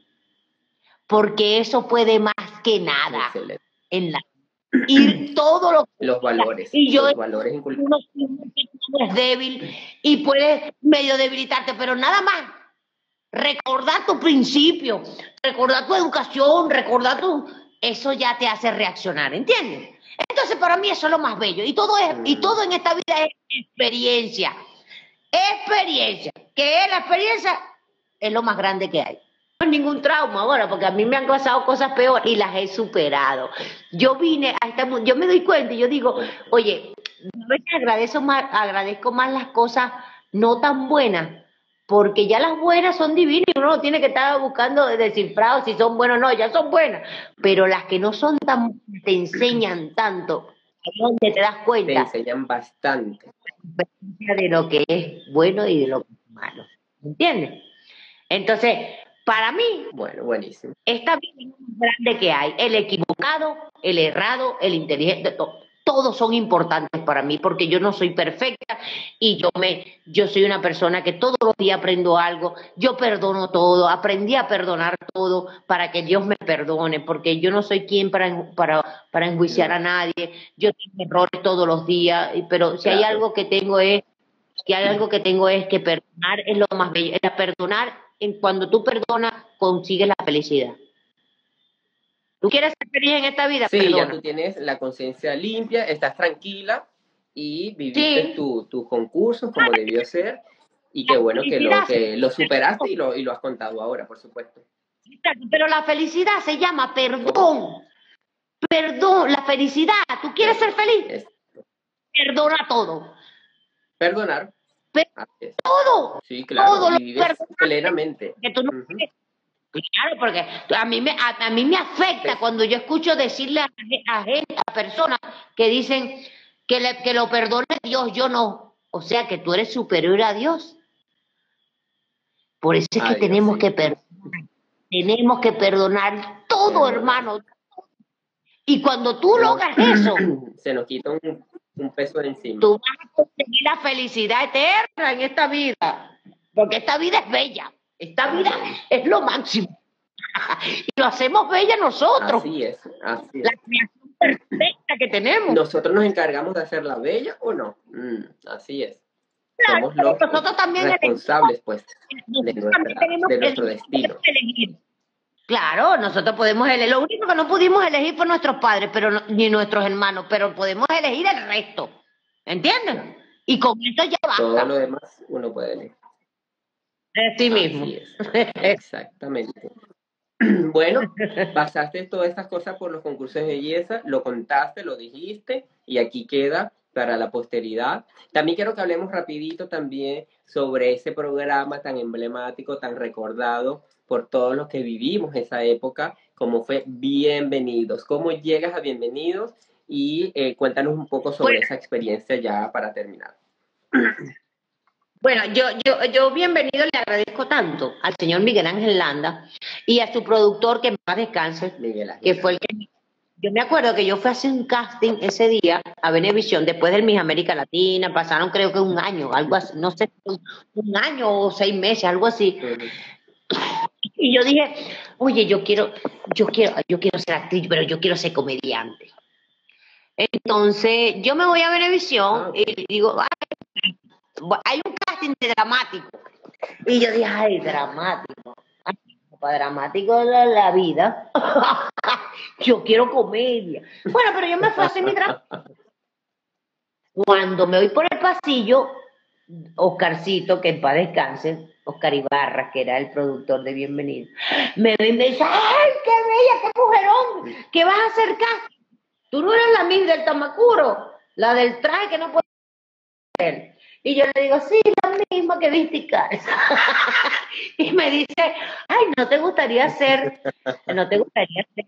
Porque eso puede más que nada Excelente. en la y todo lo que Los valores. Y yo- los valores uno es débil y puedes medio debilitarte, pero nada más. Recordar tu principio, recordar tu educación, recordar tu... Eso ya te hace reaccionar, ¿entiendes? Entonces para mí eso es lo más bello. Y todo, es, y Mm. todo en esta vida es experiencia. Experiencia. Que es la experiencia? Es lo más grande que hay. Ningún trauma ahora, porque a mí me han pasado cosas peores y las he superado. Yo vine a este mundo, yo me doy cuenta y yo digo, oye, agradezco más, agradezco más las cosas no tan buenas, porque ya las buenas son divinas y uno no tiene que estar buscando descifrado si son buenas o no, ya son buenas, pero las que no son tan buenas te enseñan tanto, es donde te das Te cuenta enseñan bastante. de lo que es bueno y de lo que es malo, ¿entiendes? Entonces, para mí, Bueno, buenísimo. esta es más grande que hay. El equivocado, el errado, el inteligente, to- todos son importantes para mí porque yo no soy perfecta y yo me, yo soy una persona que todos los días aprendo algo. Yo perdono todo, aprendí a perdonar todo para que Dios me perdone, porque yo no soy quien para, para, para enjuiciar a nadie. Yo tengo errores todos los días, pero si hay algo que tengo es si hay algo que tengo es que perdonar es lo más bello. El perdonar, en cuando tú perdonas, consigues la felicidad. ¿Tú quieres ser feliz en esta vida? Sí, ya tú tienes la conciencia limpia, estás tranquila y viviste Sí. tu- tus concursos como debió ser. Y qué bueno que lo, que lo superaste y lo, y lo has contado ahora, por supuesto. Pero la felicidad se llama perdón. Perdón, la felicidad. ¿Tú quieres ser feliz? Perdona todo. perdonar. Pero- es. Todo. Sí, claro, todo lo plenamente. Que tú no Ujú. quieres- Claro, porque a mí me, a, a mí me afecta Sí. cuando yo escucho decirle a, a gente, a personas que dicen que, le- que lo perdone Dios, yo no. O sea que tú eres superior a Dios. Por eso es que tenemos sí. que perdonar. Tenemos que perdonar todo, hermano. Y cuando tú logras eso, se nos quita un, peso de encima. Tú vas a conseguir la felicidad eterna en esta vida, porque esta vida es bella, esta vida es lo máximo. y lo hacemos bella nosotros. Así es, así es. La creación perfecta que tenemos. ¿Nosotros nos encargamos de hacerla bella o no? Mm, así es. Somos los nosotros también responsables, pues, de, de nuestro destino. Claro, nosotros podemos elegir. Lo único que no pudimos elegir fue nuestros padres, pero ni nuestros hermanos, pero podemos elegir el resto. ¿Entiendes? Y con eso ya va. Todo lo demás uno puede elegir. Sí mismo. Exactamente. Bueno, pasaste todas estas cosas por los concursos de belleza, lo contaste, lo dijiste y aquí queda para la posteridad. También quiero que hablemos rapidito también sobre ese programa tan emblemático, tan recordado por todos los que vivimos esa época, como fue Bienvenidos. ¿Cómo llegas a Bienvenidos? Y eh, cuéntanos un poco sobre esa experiencia ya para terminar. Bueno, yo, yo, yo bienvenido le agradezco tanto al señor Miguel Ángel Landa y a su productor que más descanse, que fue el que yo me acuerdo que yo fui a hacer un casting ese día a Venevisión, después del Miss América Latina, pasaron creo que un año, algo así, no sé, un año o seis meses, algo así. Y yo dije, oye, yo quiero, yo quiero, yo quiero ser actriz, pero yo quiero ser comediante. Entonces, yo me voy a Venevisión ah, y digo, hay un casting de dramático. Y yo dije, ay, dramático. para dramático la, la vida. yo quiero comedia. Bueno, pero yo me fui a hacer mi drama. Cuando me voy por el pasillo, Oscarcito, que en paz descanse, Oscar Ibarra, que era el productor de Bienvenido, me ve y me dice, ¡ay, qué bella, qué mujerón! ¿Qué vas a hacer casting? Tú no eres la misma del Tamacuro, la del traje que no puedes hacer. Y yo le digo, sí, la misma que viste y me dice, ay, ¿no te gustaría hacer, no te gustaría hacer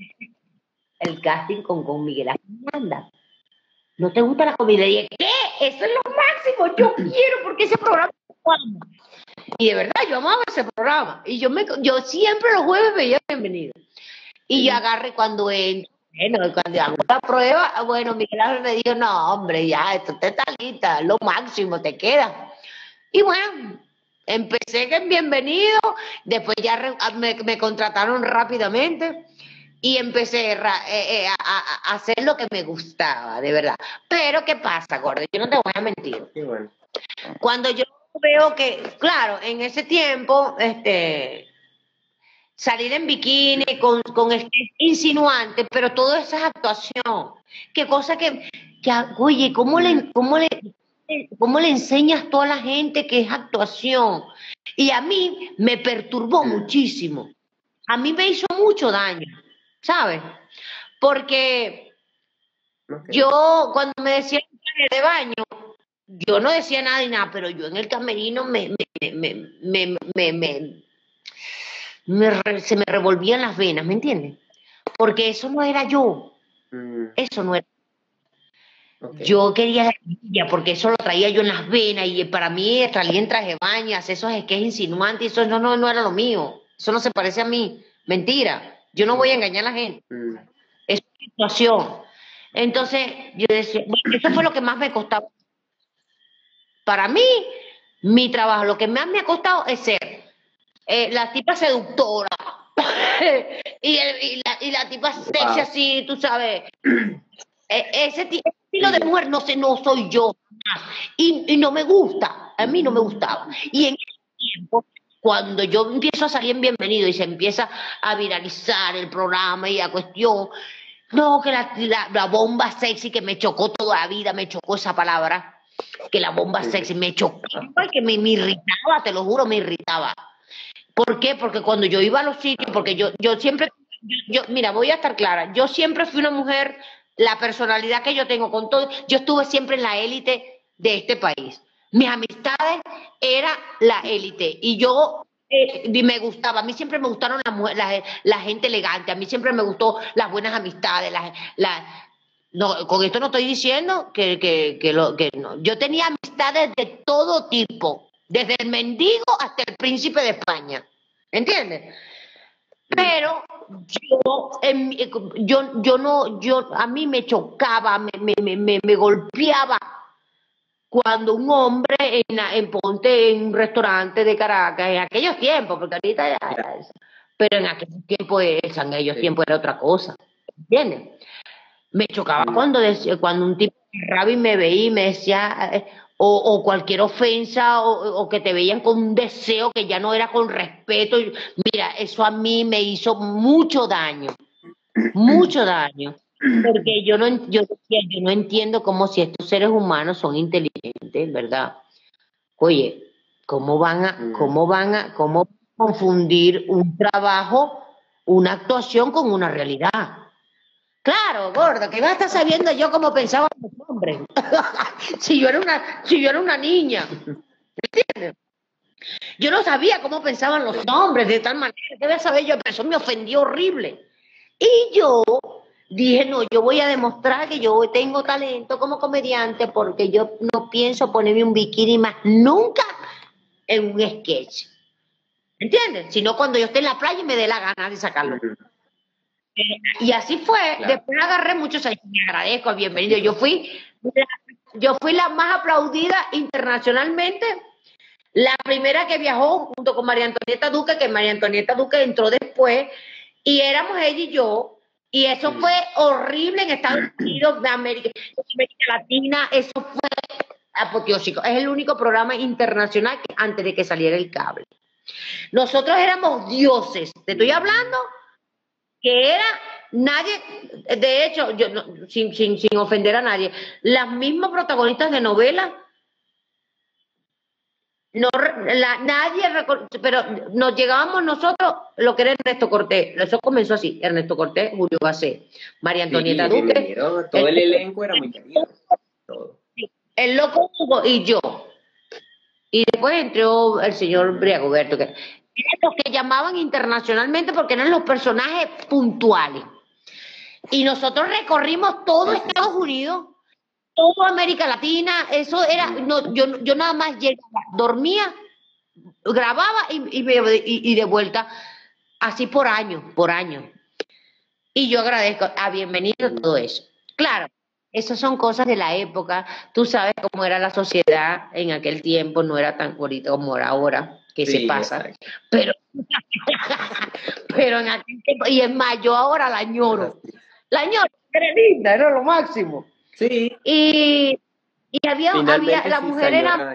el casting con, con Miguel Ángel ¿No te gusta la comida? Y dije, ¿qué? Eso es lo máximo, yo quiero, porque ese programa y de verdad, yo amaba ese programa. Y yo me yo siempre los jueves veía bienvenido. Y yo agarré cuando entro bueno, cuando hago la prueba, bueno, Miguel Ángel me dijo, no, hombre, ya, esto te está lista, lo máximo te queda. Y bueno, empecé en bienvenido, después ya me, contrataron rápidamente y empecé eh, eh, a, hacer lo que me gustaba, de verdad. Pero, ¿qué pasa, gordo? Yo no te voy a mentir. Cuando yo veo que, claro, en ese tiempo, este, salir en bikini con, con este insinuante, pero todo eso es actuación. Qué cosa que, que oye, ¿cómo le, cómo, le, ¿cómo le enseñas a toda la gente que es actuación? Y a mí me perturbó muchísimo. A mí me hizo mucho daño, ¿sabes? Porque yo cuando me decían de baño, yo no decía nada y nada, pero yo en el camerino me, me, me, me se me revolvían las venas, ¿me entiendes? Porque eso no era yo. Mm. Eso no era. Yo quería porque eso lo traía yo en las venas y para mí salir en traje bañas, eso es que es insinuante, eso no, no, no era lo mío. Eso no se parece a mí. Mentira. Yo no voy a engañar a la gente. Es una situación. Entonces, yo decía, bueno, eso fue lo que más me costaba. Para mí, mi trabajo, lo que más me ha costado es ser eh, la tipa seductora y, la, y, la, tipa sexy así, tú sabes. E, ese, estilo de mujer no sé, no soy yo. Y, no me gusta, a mí no me gustaba. Y en ese tiempo, cuando yo empiezo a salir en Bienvenido y se empieza a viralizar el programa y la cuestión, no, que la, la, bomba sexy que me chocó toda la vida, me chocó esa palabra, que la bomba sexy me chocó, que me irritaba, te lo juro, me irritaba. ¿Por qué? Porque cuando yo iba a los sitios, porque yo, yo siempre, yo, mira, voy a estar clara, yo siempre fui una mujer, la personalidad que yo tengo con todo, yo estuve siempre en la élite de este país. Mis amistades era la élite y yo eh, me gustaba, a mí siempre me gustaron la, la, gente elegante, a mí siempre me gustó las buenas amistades, no, con esto no estoy diciendo que, que, que, lo, que no. Yo tenía amistades de todo tipo, desde el mendigo hasta el príncipe de España. ¿Entiendes? Pero yo, yo, yo no, yo, a mí me chocaba, me, me, me, me golpeaba cuando un hombre en, en, Ponte, en un restaurante de Caracas, en aquellos tiempos, porque ahorita ya, pero en aquellos tiempos, en aquellos tiempos era otra cosa, ¿entiendes? Me chocaba cuando, cuando un tipo de me veía y me decía, eh, o, o, cualquier ofensa, o, o, que te veían con un deseo que ya no era con respeto. Mira, eso a mí me hizo mucho daño, mucho daño. Porque yo no, yo, yo no entiendo cómo si estos seres humanos son inteligentes, ¿verdad? Oye, ¿cómo van a, mm. cómo van a, cómo confundir un trabajo, una actuación con una realidad? Claro, gordo, que va a estar sabiendo yo cómo pensaban los hombres. si yo era una, si yo era una niña. ¿Entiendes? Yo no sabía cómo pensaban los hombres de tal manera, debe saber yo, pero eso me ofendió horrible. Y yo dije, no, yo voy a demostrar que yo tengo talento como comediante porque yo no pienso ponerme un bikini más nunca en un sketch. ¿Entiendes? Sino cuando yo esté en la playa y me dé la gana de sacarlo. Y así fue. Después agarré muchos años. Me agradezco, bienvenido. Yo fui, yo fui la más aplaudida internacionalmente. La primera que viajó junto con María Antonieta Duque, que María Antonieta Duque entró después, y éramos ella y yo, y eso fue horrible en Estados Unidos, de América, Latina, eso fue apoteósico. Es el único programa internacional que, antes de que saliera el cable. Nosotros éramos dioses. Te estoy hablando que era nadie, de hecho, yo sin, sin, sin ofender a nadie, las mismas protagonistas de novelas no, la, nadie, pero nos llegábamos nosotros lo que era Ernesto Cortés. Eso comenzó así: Ernesto Cortés, Julio Gacé, María Antonieta Duque. todo el, elenco era muy querido. El loco Hugo y yo. Y después entró el señor Briagoberto, que eran los que llamaban internacionalmente porque eran los personajes puntuales. Y nosotros recorrimos todo Estados Unidos toda América Latina, eso era, no, yo, yo nada más llegaba, dormía, grababa y, y, de vuelta, así por año, por año. Y yo agradezco, a ah, bienvenido todo eso. Claro, esas son cosas de la época, tú sabes cómo era la sociedad en aquel tiempo, no era tan bonito como ahora, que se pasa, pero, pero en aquel tiempo, y es más, yo ahora la añoro, la añoro, era linda, era lo máximo. Sí. Y, y había, había la mujer era...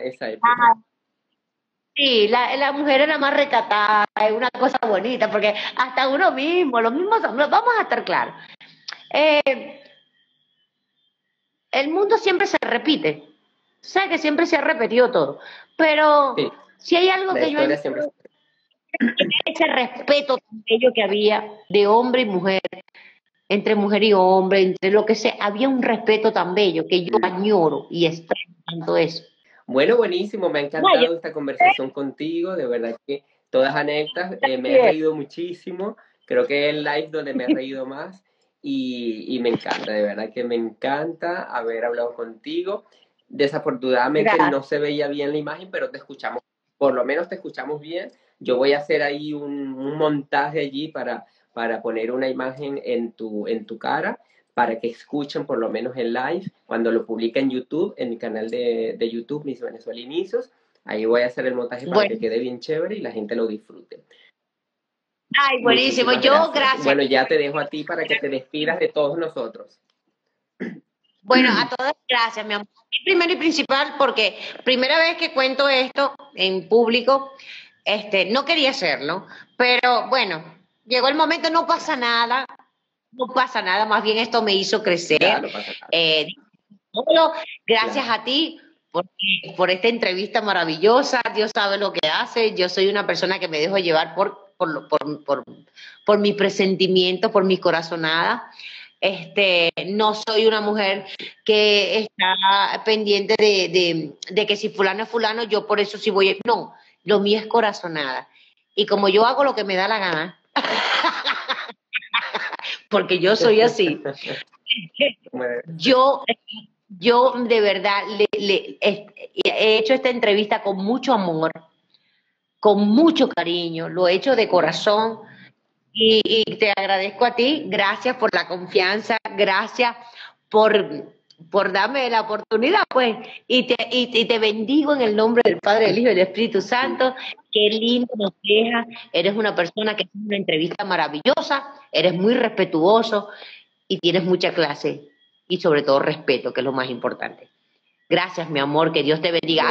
sí, la, la, mujer era más recatada, es una cosa bonita, porque hasta uno mismo, los mismos, vamos a estar claros. Eh, el mundo siempre se repite, o sea que siempre se ha repetido todo, pero si hay algo que yo... Ese respeto tan bello que había de hombre y mujer, entre mujer y hombre, entre lo que sea, había un respeto tan bello que yo añoro y extraño tanto eso. Bueno, buenísimo, me ha encantado esta conversación contigo, de verdad que todas anécdotas, eh, me he reído muchísimo, creo que es el live donde me he reído más y, y, me encanta, de verdad que me encanta haber hablado contigo. Desafortunadamente no se veía bien la imagen, pero te escuchamos, por lo menos te escuchamos bien. Yo voy a hacer ahí un, un montaje allí para para poner una imagen en tu, en tu cara para que escuchen por lo menos el live cuando lo publique en YouTube, en mi canal de, de YouTube, Mis Venezuela Inicios. Ahí voy a hacer el montaje para que quede bien chévere y la gente lo disfrute. Ay, buenísimo. Yo, gracias. Bueno, ya te dejo a ti para que te despidas de todos nosotros. Bueno, a todas gracias, mi amor. Primero y principal, porque primera vez que cuento esto en público, este, no quería hacerlo, pero bueno, llegó el momento, no pasa nada, no pasa nada, más bien esto me hizo crecer. Eh, gracias a ti por, por, esta entrevista maravillosa, Dios sabe lo que hace, yo soy una persona que me dejo llevar por, por, por, por mi presentimiento, por mi corazonada. Este, no soy una mujer que está pendiente de, de, de, que si fulano es fulano, yo por eso sí voy. No, lo mío es corazonada. Y como yo hago lo que me da la gana, porque yo soy así. yo, yo de verdad le, he hecho esta entrevista con mucho amor, con mucho cariño, lo he hecho de corazón y, te agradezco a ti, gracias por la confianza, gracias por, por darme la oportunidad, pues, y te, y, te bendigo en el nombre del Padre, del Hijo y del Espíritu Santo. Qué lindo nos deja, eres una persona que hace una entrevista maravillosa, eres muy respetuoso y tienes mucha clase y sobre todo respeto, que es lo más importante. Gracias, mi amor, que Dios te bendiga.